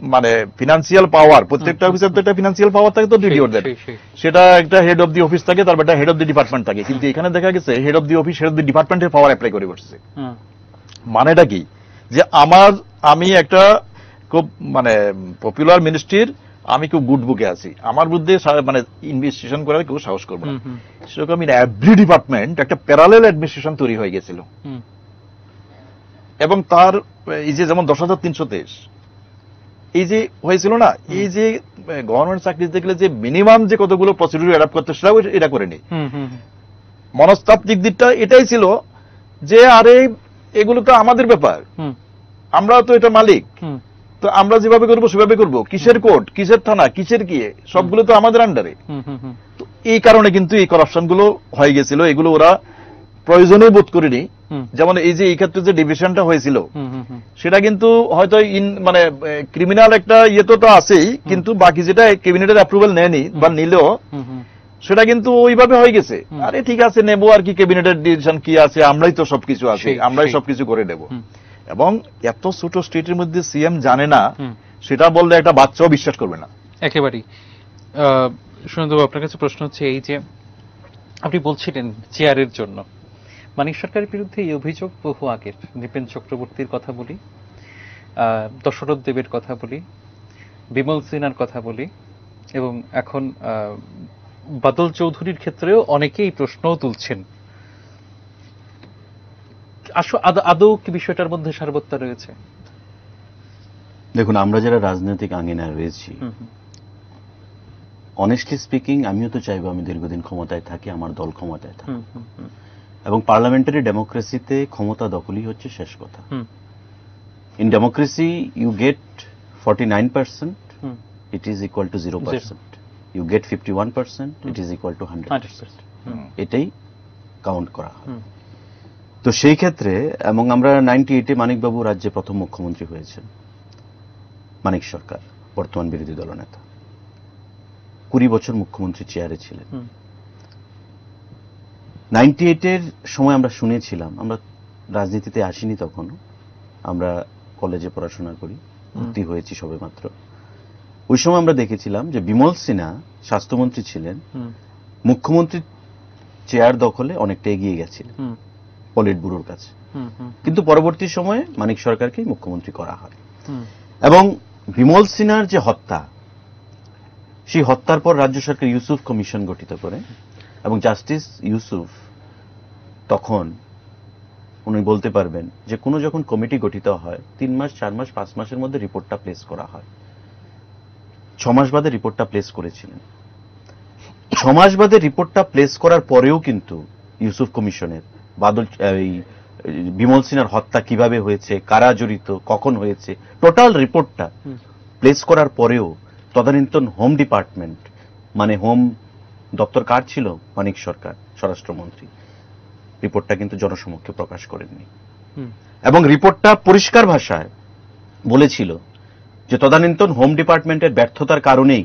মানে ফিনান্সিয়াল পাওয়ার প্রত্যেকটা অফিসের তো একটা ফিনান্সিয়াল পাওয়ার থাকে তো সেই- সেই। সেটা একটা হেড অফ দি অফিস থাকে তারপর একটা হেড অফ দি ডিপার্টমেন্ট থাকে। কিন্তু এখানে দেখা গেছে head of the office head of the ডিপার্টমেন্টের পাওয়ার অ্যাপ্লাই করে বসছে। মানেটা কি? যে আমার আমি একটা খুব মানে পপুলার মিনিস্ট্রির আমি খুব গুড বুকে আছি। আমার বিরুদ্ধে সা- মানে ইনভেস্টিগেশন করার কেউ সাহস করব না। সেরকম এভরি ডিপার্টমেন্ট একটা প্যারালেল অ্যাডমিনিস্ট্রেশন তৈরি হয়ে গেছিল। এবং তার এই যে যেমন দশ হাজার তিনশো তেইশ এই যে হয়েছিল না এই যে গভর্নমেন্ট চাকরি দেখলে যে মিনিমাম যে কতগুলো প্রসিডিউর অ্যাডাপ্ট করতে সেটাও এটা করেনি। মনস্তাত্ত্বিক দিকটা এটাই ছিল যে আরে এগুলো তো আমাদের ব্যাপার। আমরা তো এটা মালিক। তো আমরা যেভাবে করব সেভাবে করব। কিসের কোর্ট কিসের থানা কিসের কি সবগুলো তো আমাদের আন্ডারে তো এই কারণে কিন্তু এই করাপশনগুলো হয়ে গেছিল। এগুলো ওরা প্রয়োজনীয় বোধ করেনি। যেমন এই যে এই ক্ষেত্রে যে ডিভিশনটা হয়েছিল সেটা কিন্তু হয়তো ইন মানে ক্রিমিনাল একটা ইয়ে তো তো আছেই কিন্তু বাকি যেটা ক্যাবিনেটের অ্যাপ্রুভাল নেয়নি বা নিলেও সেটা কিন্তু ওইভাবে হয়ে গেছে। আরে ঠিক আছে নেব আর কি ক্যাবিনেটের ডিসিশন কি আছে আমরাই তো সবকিছু আছে আমরাই। সবকিছু করে দেব। এবং এত ছোট স্টেটের মধ্যে সিএম জানে না সেটা বললে একটা বাচ্চাও বিশ্বাস করবে না। একেবারেই। আহ, সুনীলবাবু আপনার কাছে প্রশ্ন হচ্ছে এই যে আপনি বলছিলেন চেয়ারের জন্য। মানিক সরকারের বিরুদ্ধে এই অভিযোগ বহু আগের। নৃপেন চক্রবর্তীর কথা বলি দশরথ দেবের কথা বলি বিমল সিনহার কথা বলি এবং এখন বাদল চৌধুরীর ক্ষেত্রেও অনেকেই প্রশ্নও তুলছেন। আসো- আদৌ কি বিষয়টার মধ্যে সারবত্তা রয়েছে? দেখুন আমরা যারা রাজনৈতিক আঙ্গিনায় রয়েছি অনেস্টলি স্পিকিং আমিও তো চাইব আমি দীর্ঘদিন ক্ষমতায় থাকি আমার দল ক্ষমতায় থাকে এবং পার্লামেন্টারি ডেমোক্রেসিতে ক্ষমতা দখলই হচ্ছে শেষ কথা। In democracy you get forty nine percent it it is equal to 0%. You get 51%, it is equal to 100%. 100%, এটাই কাউন্ট করা হয়। তো সেই ক্ষেত্রে এবং আমরা নাইনটি এইটে মানিকবাবু রাজ্যে প্রথম মুখ্যমন্ত্রী হয়েছেন মানিক সরকার বর্তমান বিরোধী দলনেতা। কুড়ি বছর মুখ্যমন্ত্রী চেয়ারে ছিলেন। নাইনটি এইটের সময় আমরা শুনেছিলাম আমরা রাজনীতিতে আসিনি তখনও আমরা কলেজে পড়াশোনা করি ভর্তি হয়েছি সবে মাত্র ওই সময় আমরা দেখেছিলাম যে বিমল সিনহা স্বাস্থ্যমন্ত্রী ছিলেন মুখ্যমন্ত্রী চেয়ার দখলে অনেকটা এগিয়ে গেছিলেন পলিট ব্যুরোর কাছে। কিন্তু পরবর্তী সময়ে মানিক সরকারকেই মুখ্যমন্ত্রী করা হয়। এবং বিমল সিনহার যে হত্যা সেই হত্যার পর রাজ্য সরকার ইউসুফ কমিশন গঠিত করে এবং জাস্টিস ইউসুফ তখন উনি বলতে পারবেন যে কোনো যখন কমিটি গঠিত হয় তিন মাস চার মাস পাঁচ মাসের মধ্যে রিপোর্টটা প্লেস করা হয়। ছ মাস বাদে রিপোর্টটা প্লেস করেছিলেন। ছ মাস বাদে রিপোর্টটা প্লেস করার পরেও কিন্তু ইউসুফ কমিশনের বাদল এই বিমল সিনহার হত্যা কীভাবে হয়েছে কারা জড়িত কখন হয়েছে টোটাল রিপোর্টটা প্লেস করার পরেও তদানীন্তন হোম ডিপার্টমেন্ট মানে হোম দপ্তর কার ছিল? মানিক সরকার স্বরাষ্ট্রমন্ত্রী। রিপোর্টটা কিন্তু জনসমক্ষে প্রকাশ করেননি। এবং রিপোর্টটা পরিষ্কার ভাষায় বলেছিল যে তদানীন্তন হোম ডিপার্টমেন্টের ব্যর্থতার কারণেই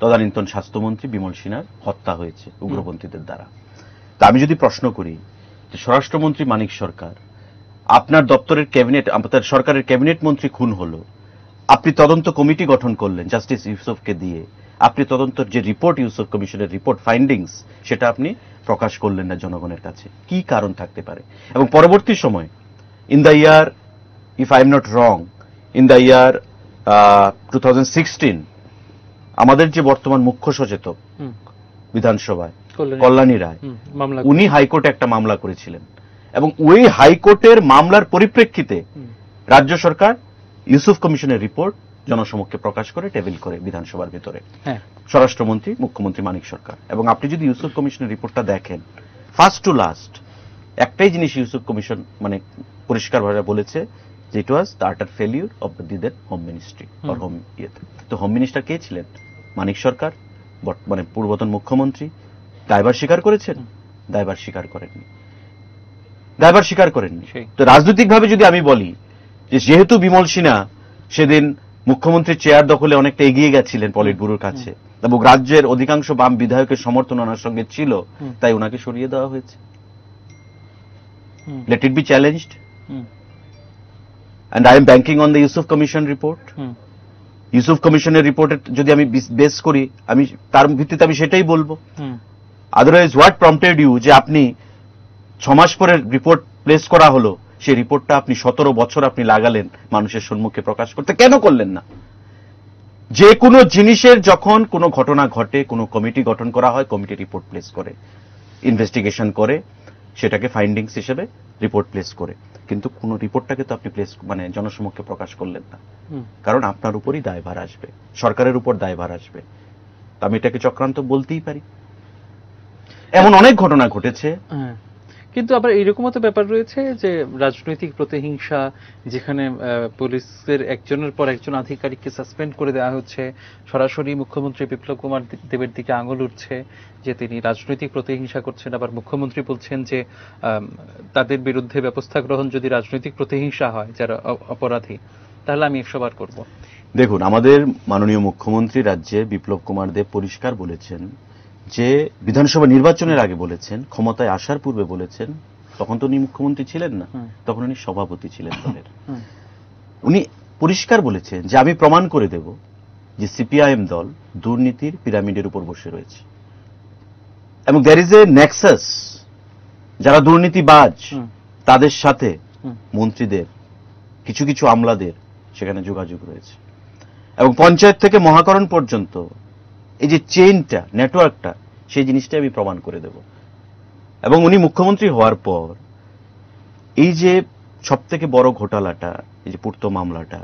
তদানীন্তন স্বাস্থ্যমন্ত্রী বিমল সিনহার হত্যা হয়েছে উগ্রপন্থীদের দ্বারা। তা আমি যদি প্রশ্ন করি যে স্বরাষ্ট্রমন্ত্রী মানিক সরকার আপনার দপ্তরের ক্যাবিনেট আপনার সরকারের ক্যাবিনেট মন্ত্রী খুন হলো আপনি তদন্ত কমিটি গঠন করলেন জাস্টিস ইউসুফকে দিয়ে আপনি তদন্তর যে রিপোর্ট ইউসুফ কমিশনের রিপোর্ট ফাইন্ডিংস সেটা আপনি প্রকাশ করলেন না জনগণের কাছে। কি কারণ থাকতে পারে? এবং পরবর্তী সময় in the year if I am not wrong in the year two আমাদের যে বর্তমান মুখ্য সচেতক বিধানসভায় কল্যাণী- রায়। উনি হাইকোর্টে একটা মামলা করেছিলেন। এবং ওই হাইকোর্টের মামলার পরিপ্রেক্ষিতে রাজ্য সরকার ইউসুফ কমিশনের রিপোর্ট জনসমক্ষে প্রকাশ করে টেবিল করে বিধানসভার ভেতরে। হ্যাঁ। স্বরাষ্ট্রমন্ত্রী মুখ্যমন্ত্রী মানিক সরকার এবং আপনি যদি ইউসুফ কমিশনের রিপোর্টটা দেখেন ফার্স্ট টু লাস্ট একটাই জিনিস ইউসুফ কমিশন মানে পরিষ্কারভাবে বলেছে যে it was the utter failure of the then home ministry or home. ইয়েতে তো হোম মিনিস্টার কে ছিলেন? মানিক সরকার মানে পূর্বতন মুখ্যমন্ত্রী। দায়ভার স্বীকার করেছেন? দায়ভার স্বীকার করেননি। দায়ভার স্বীকার করেননি। তো রাজনৈতিকভাবে যদি আমি বলি যে যেহেতু বিমল সিনহা সেদিন মুখ্যমন্ত্রীর চেয়ার দখলে অনেকটা এগিয়ে গেছিলেন পলিট ব্যুরোর কাছে। এবং রাজ্যের অধিকাংশ বাম বিধায়কের সমর্থন ওনার সঙ্গে ছিল তাই ওনাকে সরিয়ে দেওয়া হয়েছে। Let it be challenged and I am banking on the Yusuf commission report Yusuf কমিশনের রিপোর্টের যদি আমি বেস করি আমি তার ভিত্তিতে আমি সেটাই বলব। আদারওয়াইজ হোয়াট প্রম্পটেড ইউ যে আপনি ছ মাস পরে রিপোর্ট প্লেস করা হলো? সেই রিপোর্টটা আপনি সতেরো বছর আপনি লাগালেন মানুষের সম্মুখে প্রকাশ করতে। কেন করলেন না? যে কোনো জিনিসের যখন কোনো ঘটনা ঘটে কোনো কমিটি গঠন করা হয় কমিটি রিপোর্ট প্লেস করে ইনভেস্টিগেশন করে সেটাকে ফাইন্ডিংস হিসেবে রিপোর্ট প্লেস করে। কিন্তু কোনো রিপোর্টটাকে তো আপনি প্লেস মানে জনসমক্ষে প্রকাশ করলেন না। কারণ আপনার উপরই দায়ভার আসবে। সরকারের উপর দায়ভার আসবে। আমি এটাকে চক্রান্ত বলতেই পারি। এমন অনেক ঘটনা ঘটেছে। হ্যাঁ। কিন্তু আবার এরকমও তো ব্যাপার রয়েছে যে রাজনৈতিক প্রতিহিংসা, যেখানে পুলিশের একজনের পর একজন আধিকারিককে সাসপেন্ড করে দেওয়া হচ্ছে, সরাসরি মুখ্যমন্ত্রী বিপ্লব কুমার দেবের দিকে আঙুল উঠছে যে তিনি রাজনৈতিক প্রতিহিংসা করছেন। আবার মুখ্যমন্ত্রী বলছেন যে তাদের বিরুদ্ধে ব্যবস্থা গ্রহণ যদি রাজনৈতিক প্রতিহিংসা হয়, যারা অপরাধী, তাহলে আমি একশো বার করব। দেখুন, আমাদের মাননীয় মুখ্যমন্ত্রী রাজ্যে বিপ্লব কুমার দেব পরিষ্কার বলেছেন যে বিধানসভা নির্বাচনের আগে বলেছেন ক্ষমতায় আসার পূর্বে বলেছেন তখন তো উনি মুখ্যমন্ত্রী ছিলেন না তখন উনি সভাপতি ছিলেন দলের। উনি পরিষ্কার বলেছেন যে আমি প্রমাণ করে দেব যে সিপিআইএম দল দুর্নীতির পিরামিডের উপর বসে রয়েছে। এবং দ্যার ইজ এ নেক্সাস যারা দুর্নীতিবাজ তাদের সাথে মন্ত্রীদের কিছু কিছু আমলাদের সেখানে যোগাযোগ রয়েছে। এবং পঞ্চায়েত থেকে মহাকরণ পর্যন্ত এই যে চেইনটা নেটওয়ার্কটা সেই জিনিসটা আমি প্রমাণ করে দেব। এবং উনি মুখ্যমন্ত্রী হওয়ার পর এই যে সব থেকে বড় ঘোটালাটা এই যে পূর্ত মামলাটা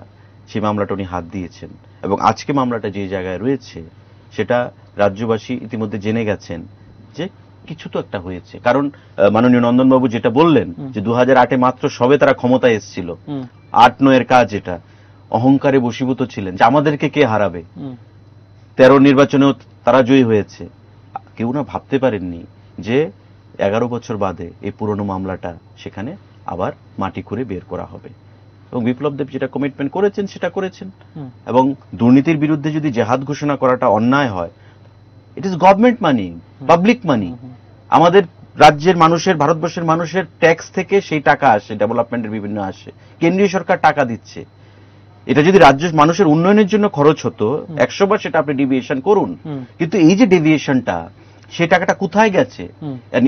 সেই মামলাটা উনি হাত দিয়েছেন। এবং আজকে মামলাটা যে জায়গায় রয়েছে সেটা রাজ্যবাসী ইতিমধ্যে জেনে গেছেন যে কিছু তো একটা হয়েছে। কারণ মাননীয় নন্দনবাবু যেটা বললেন। যে দু আটে মাত্র সবে তারা ক্ষমতায় এসেছিল। আট নয়ের কাজ এটা। অহংকারে বশীভূত ছিলেন যে আমাদেরকে কে হারাবে? তেরো নির্বাচনেও তারা জয়ী হয়েছে। কেউ না ভাবতে পারেননি যে এগারো বছর বাদে এই পুরনো মামলাটা সেখানে আবার মাটি খুঁড়ে বের করা হবে। এবং বিপ্লব দেব যেটা কমিটমেন্ট করেছেন সেটা করেছেন। এবং দুর্নীতির বিরুদ্ধে যদি জেহাদ ঘোষণা করাটা অন্যায় হয় it is government money public money আমাদের রাজ্যের মানুষের ভারতবর্ষের মানুষের ট্যাক্স থেকে সেই টাকা আসে ডেভেলপমেন্টের বিভিন্ন আসে। কেন্দ্রীয় সরকার টাকা দিচ্ছে। এটা যদি রাজ্য মানুষের উন্নয়নের জন্য খরচ হতো একশো বার সেটা আপনি ডিভিয়েশন করুন। কিন্তু এই যে ডেভিয়েশনটা সেই টাকাটা কোথায় গেছে?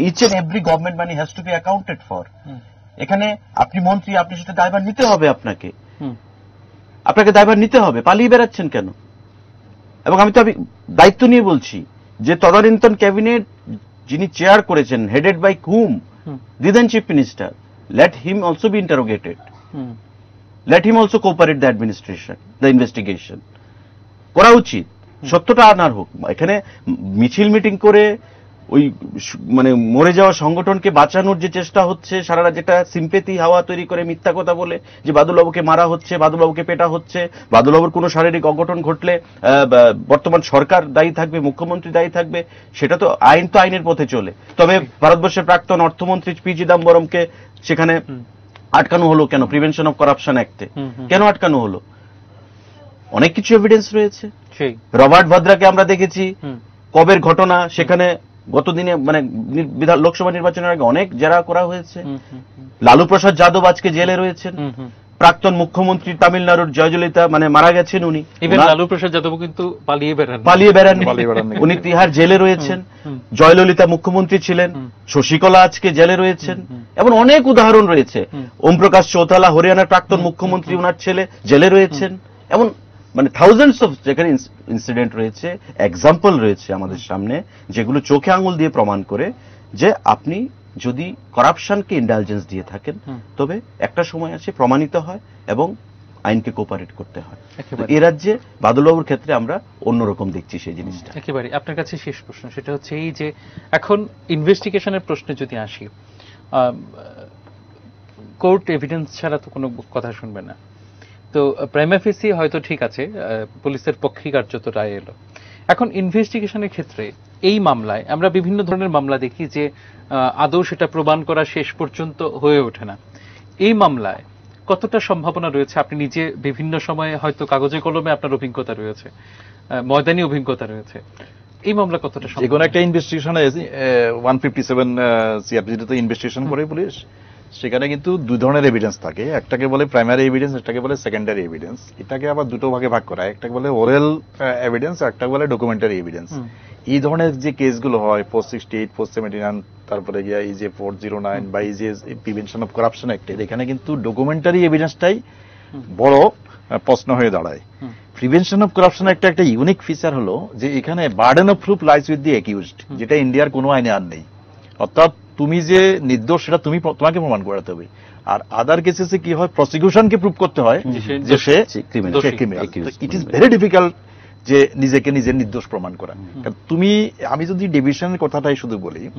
Each and every government money has to be accounted for এখানে আপনি মন্ত্রী আপনি সেটা দায়ভার নিতে হবে আপনাকে। আপনাকে দায়ভার নিতে হবে পালিয়ে বেড়াচ্ছেন কেন? এবং আমি তো আমি দায়িত্ব নিয়ে বলছি যে তদানীন্তন ক্যাবিনেট যিনি চেয়ার করেছেন headed by hmm hmm, the then chief minister let him also be interrogated hmm, let him also cooperate the administration the investigation করা উচিত। সত্যটা আনার হোক। এখানে মিছিল মিটিং করে ওই মানে মরে যাওয়া সংগঠনকে বাঁচানোর যে চেষ্টা হচ্ছে, সারা যেটা সিম্পেথি হাওয়া তৈরি করে মিথ্যা কথা বলে, যে বাদুলবাবুকে মারা হচ্ছে, বাদুলবাবুকে পেটা হচ্ছে, বাদুলবাবুর কোনো শারীরিক অঘটন ঘটলে বর্তমান সরকার দায়ী থাকবে, মুখ্যমন্ত্রী দায়ী থাকবে, সেটা তো আইন তো আইনের পথে চলে। তবে ভারতবর্ষের প্রাক্তন অর্থমন্ত্রী পি চিদাম্বরমকে সেখানে। আটকানো হলো কেন? প্রিভেনশন অফ করাপশন অ্যাক্টে। কেন আটকানো হলো? অনেক কিছু এভিডেন্স রয়েছে। রবার্ট ভদ্রাকে আমরা দেখেছি। কবের ঘটনা? সেখানে গত দিনে মানে লোকসভা নির্বাচনের আগে অনেক জেরা করা হয়েছে। লালু প্রসাদ যাদব আজকে জেলে রয়েছেন। প্রাক্তন মুখ্যমন্ত্রী তামিলনাড়ুর জয়জলিতা মানে মারা গেছেন উনি। লালু প্রসাদ যাদব কিন্তু পালিয়ে বেড়ান পালিয়ে বেড়ান উনি তিহার জেলে রয়েছেন। জয়ললিতা মুখ্যমন্ত্রী ছিলেন। শশীকলা আজকে জেলে রয়েছেন। এমন অনেক উদাহরণ রয়েছে। ওম প্রকাশ চৌতালা হরিয়ানার প্রাক্তন মুখ্যমন্ত্রী ওনার ছেলে জেলে রয়েছেন। এমন মানে থাউজেন্ডস অফ যেখানে ইনসিডেন্ট রয়েছে এক্সাম্পল রয়েছে আমাদের সামনে যেগুলো চোখে আঙুল দিয়ে প্রমাণ করে যে আপনি যদি করাপশনকে ইন্ডালজেন্স দিয়ে থাকেন তবে একটা সময় আছে প্রমাণিত হয় এবং আইনকে কোপারেট করতে হয়। এ রাজ্যে বাদলবাবুর ক্ষেত্রে আমরা অন্যরকম দেখছি সেই জিনিসটা। একেবারে। আপনার কাছে শেষ প্রশ্ন সেটা হচ্ছে এই যে এখন ইনভেস্টিগেশনের প্রশ্নে যদি আসি কোর্ট এভিডেন্স ছাড়া তো কোনো কথা শুনবে না। তো প্রাইমাফিসি হয়তো ঠিক আছে পুলিশের পক্ষে কার্যত রায় এলো। এখন ইনভেস্টিগেশনের ক্ষেত্রে এই মামলায় আমরা বিভিন্ন ধরনের মামলা দেখি যে আদৌ সেটা প্রমাণ করা শেষ পর্যন্ত হয়ে ওঠে না। এই মামলায় কতটা সম্ভাবনা রয়েছে? আপনি নিজে বিভিন্ন সময়ে হয়তো কাগজে কলমে আপনার অভিজ্ঞতা রয়েছে ময়দানি অভিজ্ঞতা রয়েছে। এই মামলা কতটা যে কোনো একটা ইনভেস্টিগেশনে ওয়ান ফিফটি সেভেন সিআরপিজিতে ইনভেস্টিগেশন করে পুলিশ সেখানে কিন্তু দুই ধরনের এভিডেন্স থাকে। একটাকে বলে প্রাইমারি এভিডেন্স একটাকে বলে সেকেন্ডারি এভিডেন্স এটাকে আবার দুটো ভাগে ভাগ করা হয়। একটাকে বলে ওরেল এভিডেন্স একটাকে বলে ডকুমেন্টারি এভিডেন্স। এই ধরনের যে কেসগুলো হয় four sixty eight four seventy nine তারপরে গিয়া এই যে ফোর জিরো নাইন বা এই যে প্রিভেনশন অফ করাপশন অ্যাক্টের এখানে কিন্তু ডকুমেন্টারি এভিডেন্সটাই বড় প্রশ্ন হয়ে দাঁড়ায়। প্রিভেনশন অফ করাপশন একটা একটা ইউনিক ফিচার হলো যে এখানে burden of proof lies with the accused যেটা ইন্ডিয়ার কোনো আইনে আর নেই। অর্থাৎ তুমি যে নির্দোষ সেটা তুমি তোমাকে প্রমাণ করাতে হবে। আর আদার কেসেসে কি হয় প্রসিকিউশনকে প্রুভ করতে হয় যে সে ইট ইজ ভেরি ডিফিকাল্ট যে নিজেকে নিজের নির্দোষ প্রমাণ করা। কারণ তুমি আমি যদি ডিভিশনের কথাটাই শুধু বলি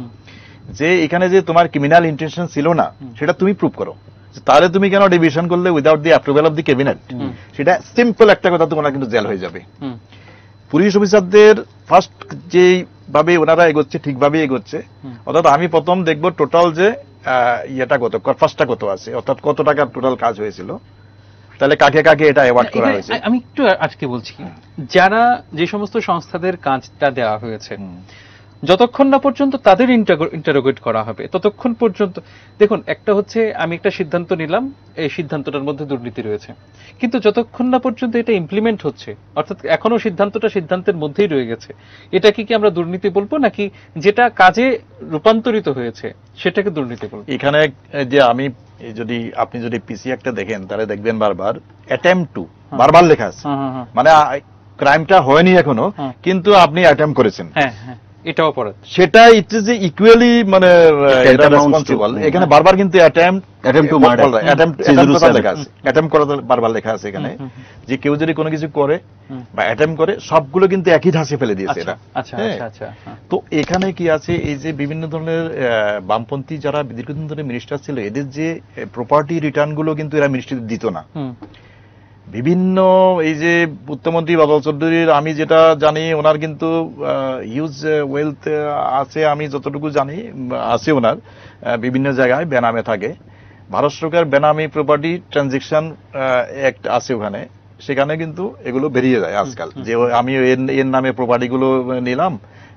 যে এখানে যে তোমার ক্রিমিনাল ইন্টেনশন ছিল না সেটা তুমি প্রুভ করো। তাহলে তুমি কেন ডিভিশন করলে without the approval of the cabinet সেটা সিম্পল একটা কথা তোমার কিন্তু জেল হয়ে যাবে। পুলিশ অফিসারদের ফার্স্ট যেই ভাবে ওনারা এগোচ্ছে ঠিকভাবে এগোচ্ছে অর্থাৎ আমি প্রথম দেখব টোটাল যে আহ, ইয়েটা কত ফার্স্টটা কত আছে অর্থাৎ কত টাকার টোটাল কাজ হয়েছিল। তাহলে কাকে কাকে এটা অ্যাওয়ার্ড করা হয়েছে আমি একটু আজকে বলছি যারা যে সমস্ত সংস্থাদের কাজটা দেওয়া হয়েছে। যতক্ষণ না পর্যন্ত তাদের ইন্টারোগেট করা হবে ততক্ষণ পর্যন্ত দেখুন একটা হচ্ছে আমি একটা সিদ্ধান্ত নিলাম এই সিদ্ধান্তটার মধ্যে দুর্নীতি রয়েছে। কিন্তু যতক্ষণ না পর্যন্ত এটা ইমপ্লিমেন্ট হচ্ছে অর্থাৎ এখনও সিদ্ধান্তটা সিদ্ধান্তের মধ্যেই রয়ে গেছে এটা কি কি আমরা দুর্নীতি বলব নাকি যেটা কাজে রূপান্তরিত হয়েছে সেটাকে দুর্নীতি বলব? এখানে যে আমি যদি আপনি যদি পিসি একটা দেখেন তাহলে দেখবেন বারবার অ্যাটেম্প টু বারবার লেখা আছে। হ্যাঁ হ্যাঁ হ্যাঁ। মানে ক্রাইমটা হয়নি এখনও। কিন্তু আপনি অ্যাটেম্প করেছেন। এটাও অপরাধ সেটা ইট ইজ ইকুয়ালি মানে এখানে বারবার কিন্তু attempt Attempt to murder. Attempt লেখা আছে। অ্যাটেম্প করা বারবার লেখা আছে এখানে। যে কেউ যদি কোনো কিছু করে বা অ্যাটেম্প করে সবগুলো কিন্তু একই ধাঁচে ফেলে দিয়েছে আচ্ছা এরা। আচ্ছা হ্যাঁ। আচ্ছা আচ্ছা হ্যাঁ। তো এখানে কি আছে? এই যে বিভিন্ন ধরনের আহ, বামপন্থী যারা দীর্ঘদিন ধরে মিনিস্টার ছিল এদের যে প্রপার্টি রিটার্নগুলো কিন্তু এরা মিনিস্ট্রি দিত না। বিভিন্ন এই যে উত্তমন্ত্রী বাদল চৌধুরীর আমি যেটা জানি ওনার কিন্তু হিউজ ওয়েলথ আছে আমি যতটুকু জানি আছে ওনার বিভিন্ন জায়গায় বেনামে থাকে। ভারত সরকার বেনামি প্রপার্টি ট্রানজেকশন অ্যাক্ট আছে ওখানে। সেখানে কিন্তু এগুলো বেরিয়ে যায় আজকাল। যে আমি এর এর নামে প্রপার্টি গুলো নিলাম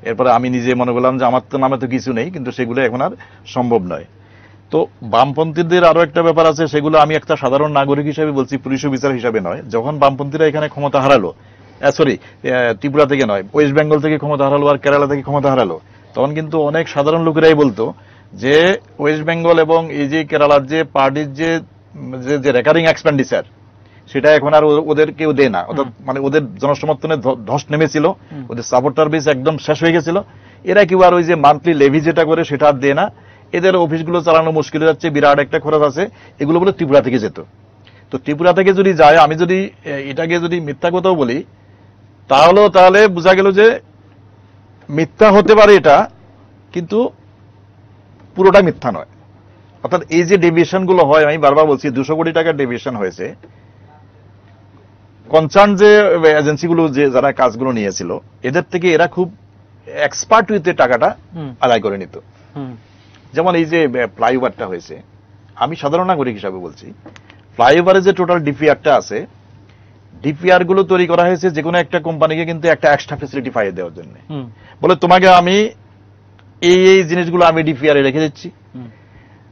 এরপরে আমি নিজে মনে করলাম যে আমার তো নামে তো কিছু নেই কিন্তু সেগুলো এখন আর সম্ভব নয়। তো বামপন্থীদের আরও একটা ব্যাপার আছে সেগুলো আমি একটা সাধারণ নাগরিক হিসেবে বলছি পুলিশ অফিসার হিসাবে নয়। যখন বামপন্থীরা এখানে ক্ষমতা হারালো সরি ত্রিপুরা থেকে নয় ওয়েস্ট বেঙ্গল থেকে ক্ষমতা হারালো আর কেরালা থেকে ক্ষমতা হারালো তখন কিন্তু অনেক সাধারণ লোকেরাই বলতো যে ওয়েস্ট বেঙ্গল এবং এই যে কেরালার যে পার্টির যে রেকারিং এক্সপেন্ডিচার সেটা এখন আর ওদের কেউ দেয় না। অর্থাৎ মানে ওদের জনসমর্থনে ধস নেমেছিল ওদের সাপোর্টার বেস একদম শেষ হয়ে গেছিল। এরা কেউ আর ওই যে মান্থলি লেভি যেটা করে সেটা আর দেয় না। এদের অফিসগুলো চালানো মুশকিল হয়ে যাচ্ছে বিরাট একটা খরচ আছে এগুলো বলে ত্রিপুরা থেকে যেত। তো ত্রিপুরা থেকে যদি যায় আমি যদি এটাকে যদি মিথ্যা কথাও বলি তাহলেও তাহলে বোঝা গেল যে মিথ্যা হতে পারে এটা কিন্তু পুরোটা মিথ্যা নয়। অর্থাৎ এই যে ডেভিয়েশনগুলো হয় আমি বারবার বলছি দুশো কোটি টাকার ডেভিয়েশন হয়েছে। কনসার্ন যে এজেন্সিগুলো যে যারা কাজগুলো নিয়েছিল এদের থেকে এরা খুব এক্সপার্ট উইথে টাকাটা আদায় করে নিত। হুম। যেমন এই যে ফ্লাইওভারটা হয়েছে আমি সাধারণ নাগরিক হিসাবে বলছি ফ্লাইওভারে যে টোটাল ডিপিআরটা আছে ডিপিআরগুলো তৈরি করা হয়েছে যে কোনো একটা কোম্পানিকে কিন্তু একটা এক্সট্রা ফেসিলিটি পাইয়ে দেওয়ার জন্য। বলে তোমাকে আমি এই এই জিনিসগুলো আমি ডিপিআর রেখে দিচ্ছি।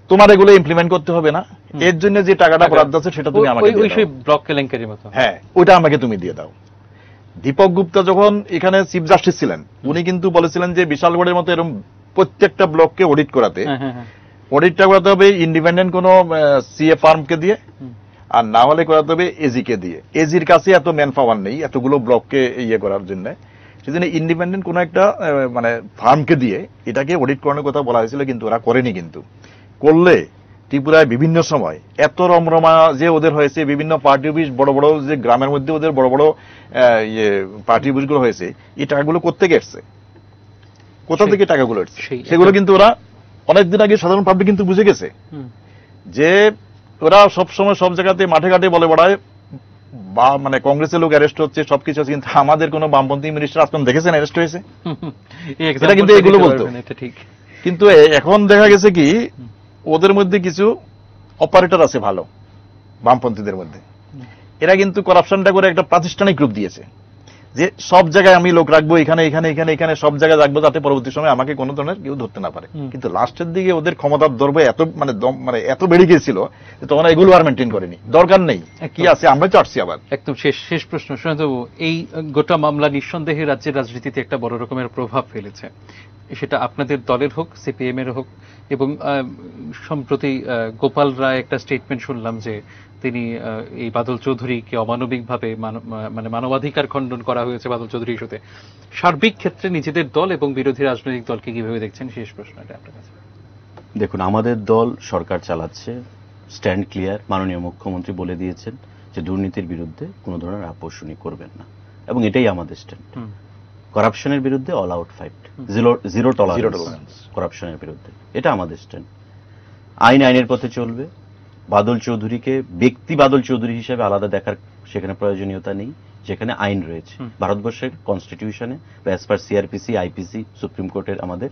তোমার এগুলো ইমপ্লিমেন্ট করতে হবে না। এর জন্য যে টাকাটা বরাদ্দ আছে সেটা তুমি আমাকে ওই- ওই সেই ব্লক কেলেঙ্কারির মতো। হ্যাঁ ওইটা আমাকে তুমি দিয়ে দাও। দীপক গুপ্তা যখন এখানে চিফ জাস্টিস ছিলেন উনি কিন্তু বলেছিলেন যে বিশালগড়ের মতো এরকম প্রত্যেকটা ব্লককে অডিট করাতে। হ্যাঁ হ্যাঁ হ্যাঁ। অডিটটা করাতে হবে ইন্ডিপেন্ডেন্ট কোন সিএ ফার্মকে দিয়ে আর না হলে করাতে হবে এজি কে দিয়ে। এজির কাছে এত ম্যান পাওয়ার নেই এতগুলো ব্লককে ইয়ে করার জন্য। সেজন্য ইন্ডিপেন্ডেন্ট কোন একটা মানে ফার্মকে দিয়ে এটাকে অডিট করানোর কথা বলা হয়েছিল কিন্তু ওরা করেনি কিন্তু। করলে ত্রিপুরায় বিভিন্ন সময় এত রমরমা যে ওদের হয়েছে বিভিন্ন পার্টি অফিস বড় বড় যে গ্রামের মধ্যে ওদের বড় বড় ইয়ে পার্টি অফিসগুলো হয়েছে এই টাকাগুলো করতে এসছে? কোথা থেকে টাকাগুলো সেগুলো কিন্তু ওরা অনেকদিন আগে সাধারণ পাবলিক কিন্তু বুঝে গেছে যে ওরা সব সময় সব জায়গাতে মাঠে ঘাটে বলে বেড়ায় বা মানে কংগ্রেসের লোক অ্যারেস্ট হচ্ছে সবকিছু আছে কিন্তু আমাদের কোনো বামপন্থী মিনিস্টার আপনার দেখেছেন অ্যারেস্ট হয়েছে। এটা কিন্তু এগুলো বলতো। ঠিক। কিন্তু এখন দেখা গেছে কি ওদের মধ্যে কিছু অপারেটর আছে ভালো বামপন্থীদের মধ্যে। এরা কিন্তু করাপশনটা করে একটা প্রাতিষ্ঠানিক রূপ দিয়েছে। যে সব জায়গায় আমি লোক রাখব এখানে এখানে এখানে এখানে সব জায়গায় রাখব যাতে পরবর্তী সময় আমাকে কোনো ধরনের কেউ ধরতে না পারে। কিন্তু লাস্টের দিকে ওদের ক্ষমতার দর্ব এত মানে মানে এত বেড়ে গিয়েছিল যে তখন এগুলো আর মেনটেন করেনি। দরকার নেই। কি আছে আমরা চাচ্ছি আবার। একদম শেষ শেষ প্রশ্ন। সুরেন্দ্রবাবু এই গোটা মামলা নিঃসন্দেহে রাজ্যের রাজনীতিতে একটা বড় রকমের প্রভাব ফেলেছে। সেটা আপনাদের দলের হোক সিপিএম এর হোক এবং সম্প্রতি আহ, গোপাল রায় একটা স্টেটমেন্ট শুনলাম যে তিনি এই বাদল চৌধুরীকে অমানবিকভাবে মানে মানবাধিকার খণ্ডন করা হয়েছে বাদল চৌধুরী ইস্যুতে। সার্বিক ক্ষেত্রে নিজেদের দল এবং বিরোধী রাজনৈতিক দলকে কীভাবে দেখছেন? শেষ প্রশ্ন এটা আপনার কাছে। দেখুন আমাদের দল সরকার চালাচ্ছে স্ট্যান্ড ক্লিয়ার মাননীয় মুখ্যমন্ত্রী বলে দিয়েছেন যে দুর্নীতির বিরুদ্ধে কোনো ধরনের আপোষ উনি করবেন না। এবং এটাই আমাদের স্ট্যান্ড করাপশনের বিরুদ্ধে all out fight zero zero tolerance করাপশনের বিরুদ্ধে। এটা আমাদের স্ট্যান্ড আইন আইনের পথে চলবে। বাদল চৌধুরীকে ব্যক্তি বাদল চৌধুরী হিসেবে আলাদা দেখার সেখানে প্রয়োজনীয়তা নেই যেখানে আইন রয়েছে। ভারতবর্ষের কনস্টিটিউশনে as per CRPC IPC supreme কোর্টের আমাদের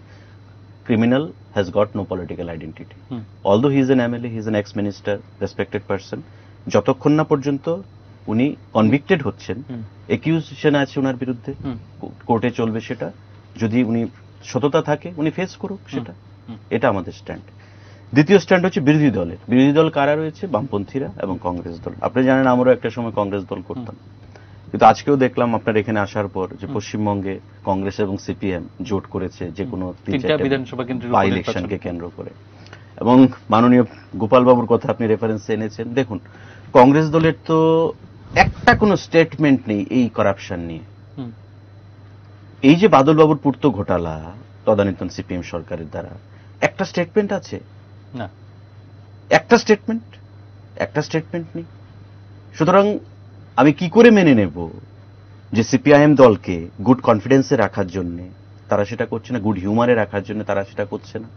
criminal has got no political identity hmm. Although he is an MLA he is an ex minister respected person যতক্ষণ না পর্যন্ত উনি কনভিক্টেড হচ্ছেন। একিউজেশন আছে ওনার বিরুদ্ধে কোর্টে চলবে সেটা যদি উনি সততা থাকে উনি ফেস করুক সেটা। এটা আমাদের স্ট্যান্ড দ্বিতীয় স্ট্যান্ড হচ্ছে বিরোধী দলের। বিরোধী দল কারা রয়েছে? বামপন্থীরা এবং কংগ্রেস দল। আপনি জানেন আমরাও একটা সময় কংগ্রেস দল করতাম। কিন্তু আজকেও দেখলাম আপনার এখানে আসার পর যে পশ্চিমবঙ্গে কংগ্রেস এবং সিপিএম জোট করেছে যে কোনো বিধানসভা। ইলেকশনকে কেন্দ্র করে। এবং মাননীয় গোপাল বাবুর কথা আপনি রেফারেন্স এনেছেন। দেখুন কংগ্রেস দলের তো একটা কোনো স্টেটমেন্ট নেই এই করাপশন নিয়ে। এই যে বাদল বাবুর পূর্ত ঘোটালা তদানীতন সিপিএম সরকারের দ্বারা একটা স্টেটমেন্ট আছে। না। একটা স্টেটমেন্ট একটা স্টেটমেন্ট নেই। সুতরাং আমি কি করে মেনে নেব যে সিপিআইএম দলকে গুড কনফিডেন্সে রাখার জন্য, তারা সেটা করছে না? গুড হিউমারে রাখার জন্য তারা সেটা করছে না?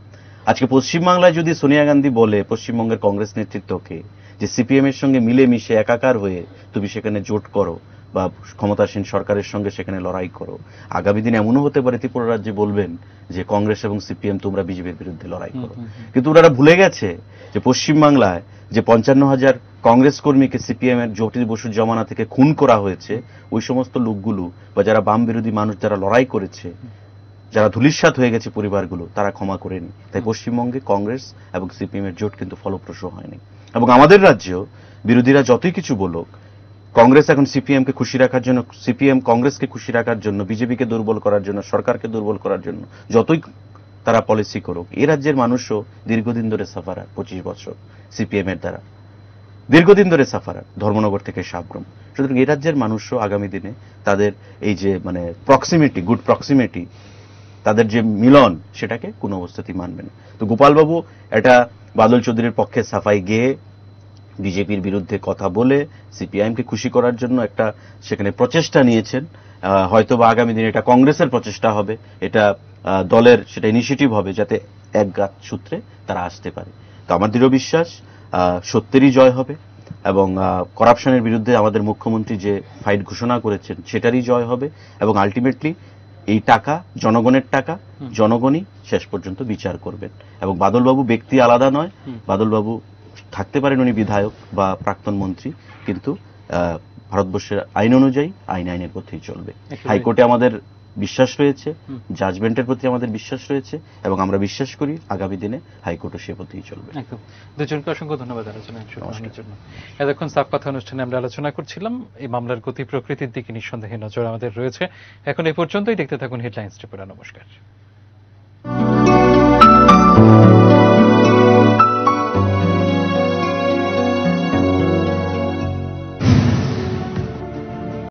আজকে পশ্চিমবাংলায় যদি সোনিয়া গান্ধী বলে পশ্চিমবঙ্গের কংগ্রেস নেতৃত্বকে যে সিপিএম এর সঙ্গে মিলেমিশে একাকার হয়ে তুমি সেখানে জোট করো বা ক্ষমতাসীন সরকারের সঙ্গে সেখানে লড়াই করো। আগামী দিন এমনও হতে পারে ত্রিপুরা রাজ্যে বলবেন যে কংগ্রেস এবং সিপিএম তোমরা বিজেপির বিরুদ্ধে লড়াই করো। কিন্তু ওনারা ভুলে গেছে যে পশ্চিমবাংলায় যে পঞ্চান্ন হাজার কংগ্রেস কর্মীকে সিপিএম এর জটিল বসুর জমানা থেকে খুন করা হয়েছে ওই সমস্ত লোকগুলো বা যারা বাম বিরোধী মানুষ যারা লড়াই করেছে যারা ধুলিস্বাত হয়ে গেছে পরিবারগুলো তারা ক্ষমা করেনি। তাই পশ্চিমবঙ্গে কংগ্রেস এবং সিপিএম এর জোট কিন্তু ফলপ্রসূ হয়নি। এবং আমাদের রাজ্যেও বিরোধীরা যতই কিছু বলুক কংগ্রেস এখন সিপিএমকে খুশি রাখার জন্য, সিপিএম কংগ্রেসকে খুশি রাখার জন্য, বিজেপিকে দুর্বল করার জন্য, সরকারকে দুর্বল করার জন্য, যতই তারা পলিসি করুক এ রাজ্যের মানুষও দীর্ঘদিন ধরে সাফারার পঁচিশ বছর সিপিএম এর দ্বারা। দীর্ঘদিন ধরে সাফারার ধর্মনগর থেকে সাবগ্রাম সুতরাং এ রাজ্যের মানুষও আগামী দিনে তাদের এই যে মানে প্রক্সিমিটি গুড প্রক্সিমিটি তাদের যে মিলন, সেটাকে কোনো অবস্থাতেই মানবে না। তো গোপালবাবু এটা বাদল চৌধুরীর পক্ষে সাফাই গেয়ে বিজেপির বিরুদ্ধে কথা বলে সিপিআইএমকে খুশি করার জন্য একটা সেখানে প্রচেষ্টা নিয়েছেন। হয়তো বা আগামী দিনে এটা কংগ্রেসের প্রচেষ্টা হবে। এটা দলের সেটা ইনিশিয়েটিভ হবে যাতে এক গাছ সূত্রে তারা আসতে পারে। তো আমার দৃঢ় বিশ্বাস সত্যেরই জয় হবে এবং করাপশনের বিরুদ্ধে আমাদের মুখ্যমন্ত্রী যে ফাইট ঘোষণা করেছেন সেটারই জয় হবে এবং আলটিমেটলি এই টাকা জনগণের টাকা জনগণই শেষ পর্যন্ত বিচার করবেন। এবং বাদলবাবু ব্যক্তি আলাদা নয়। বাদলবাবু থাকতে পারেন উনি বিধায়ক বা প্রাক্তন মন্ত্রী কিন্তু ভারতবর্ষের আইন অনুযায়ী আইন আইনের পথেই চলবে। হাইকোর্টে আমাদের বিশ্বাস রয়েছে জাজমেন্টের প্রতি আমাদের বিশ্বাস রয়েছে এবং আমরা বিশ্বাস করি আগামী দিনে হাইকোর্টও সে পথেই চলবে। একদম। দুজনকে অসংখ্য ধন্যবাদ আলোচনায় জন্য। এতক্ষণ সাফ কথা অনুষ্ঠানে আমরা আলোচনা করছিলাম এই মামলার গতি প্রকৃতির দিকে নিঃসন্দেহে নজর আমাদের রয়েছে। এখন এই পর্যন্তই দেখতে থাকুন হেডলাইন্স ত্রিপুরা নমস্কার।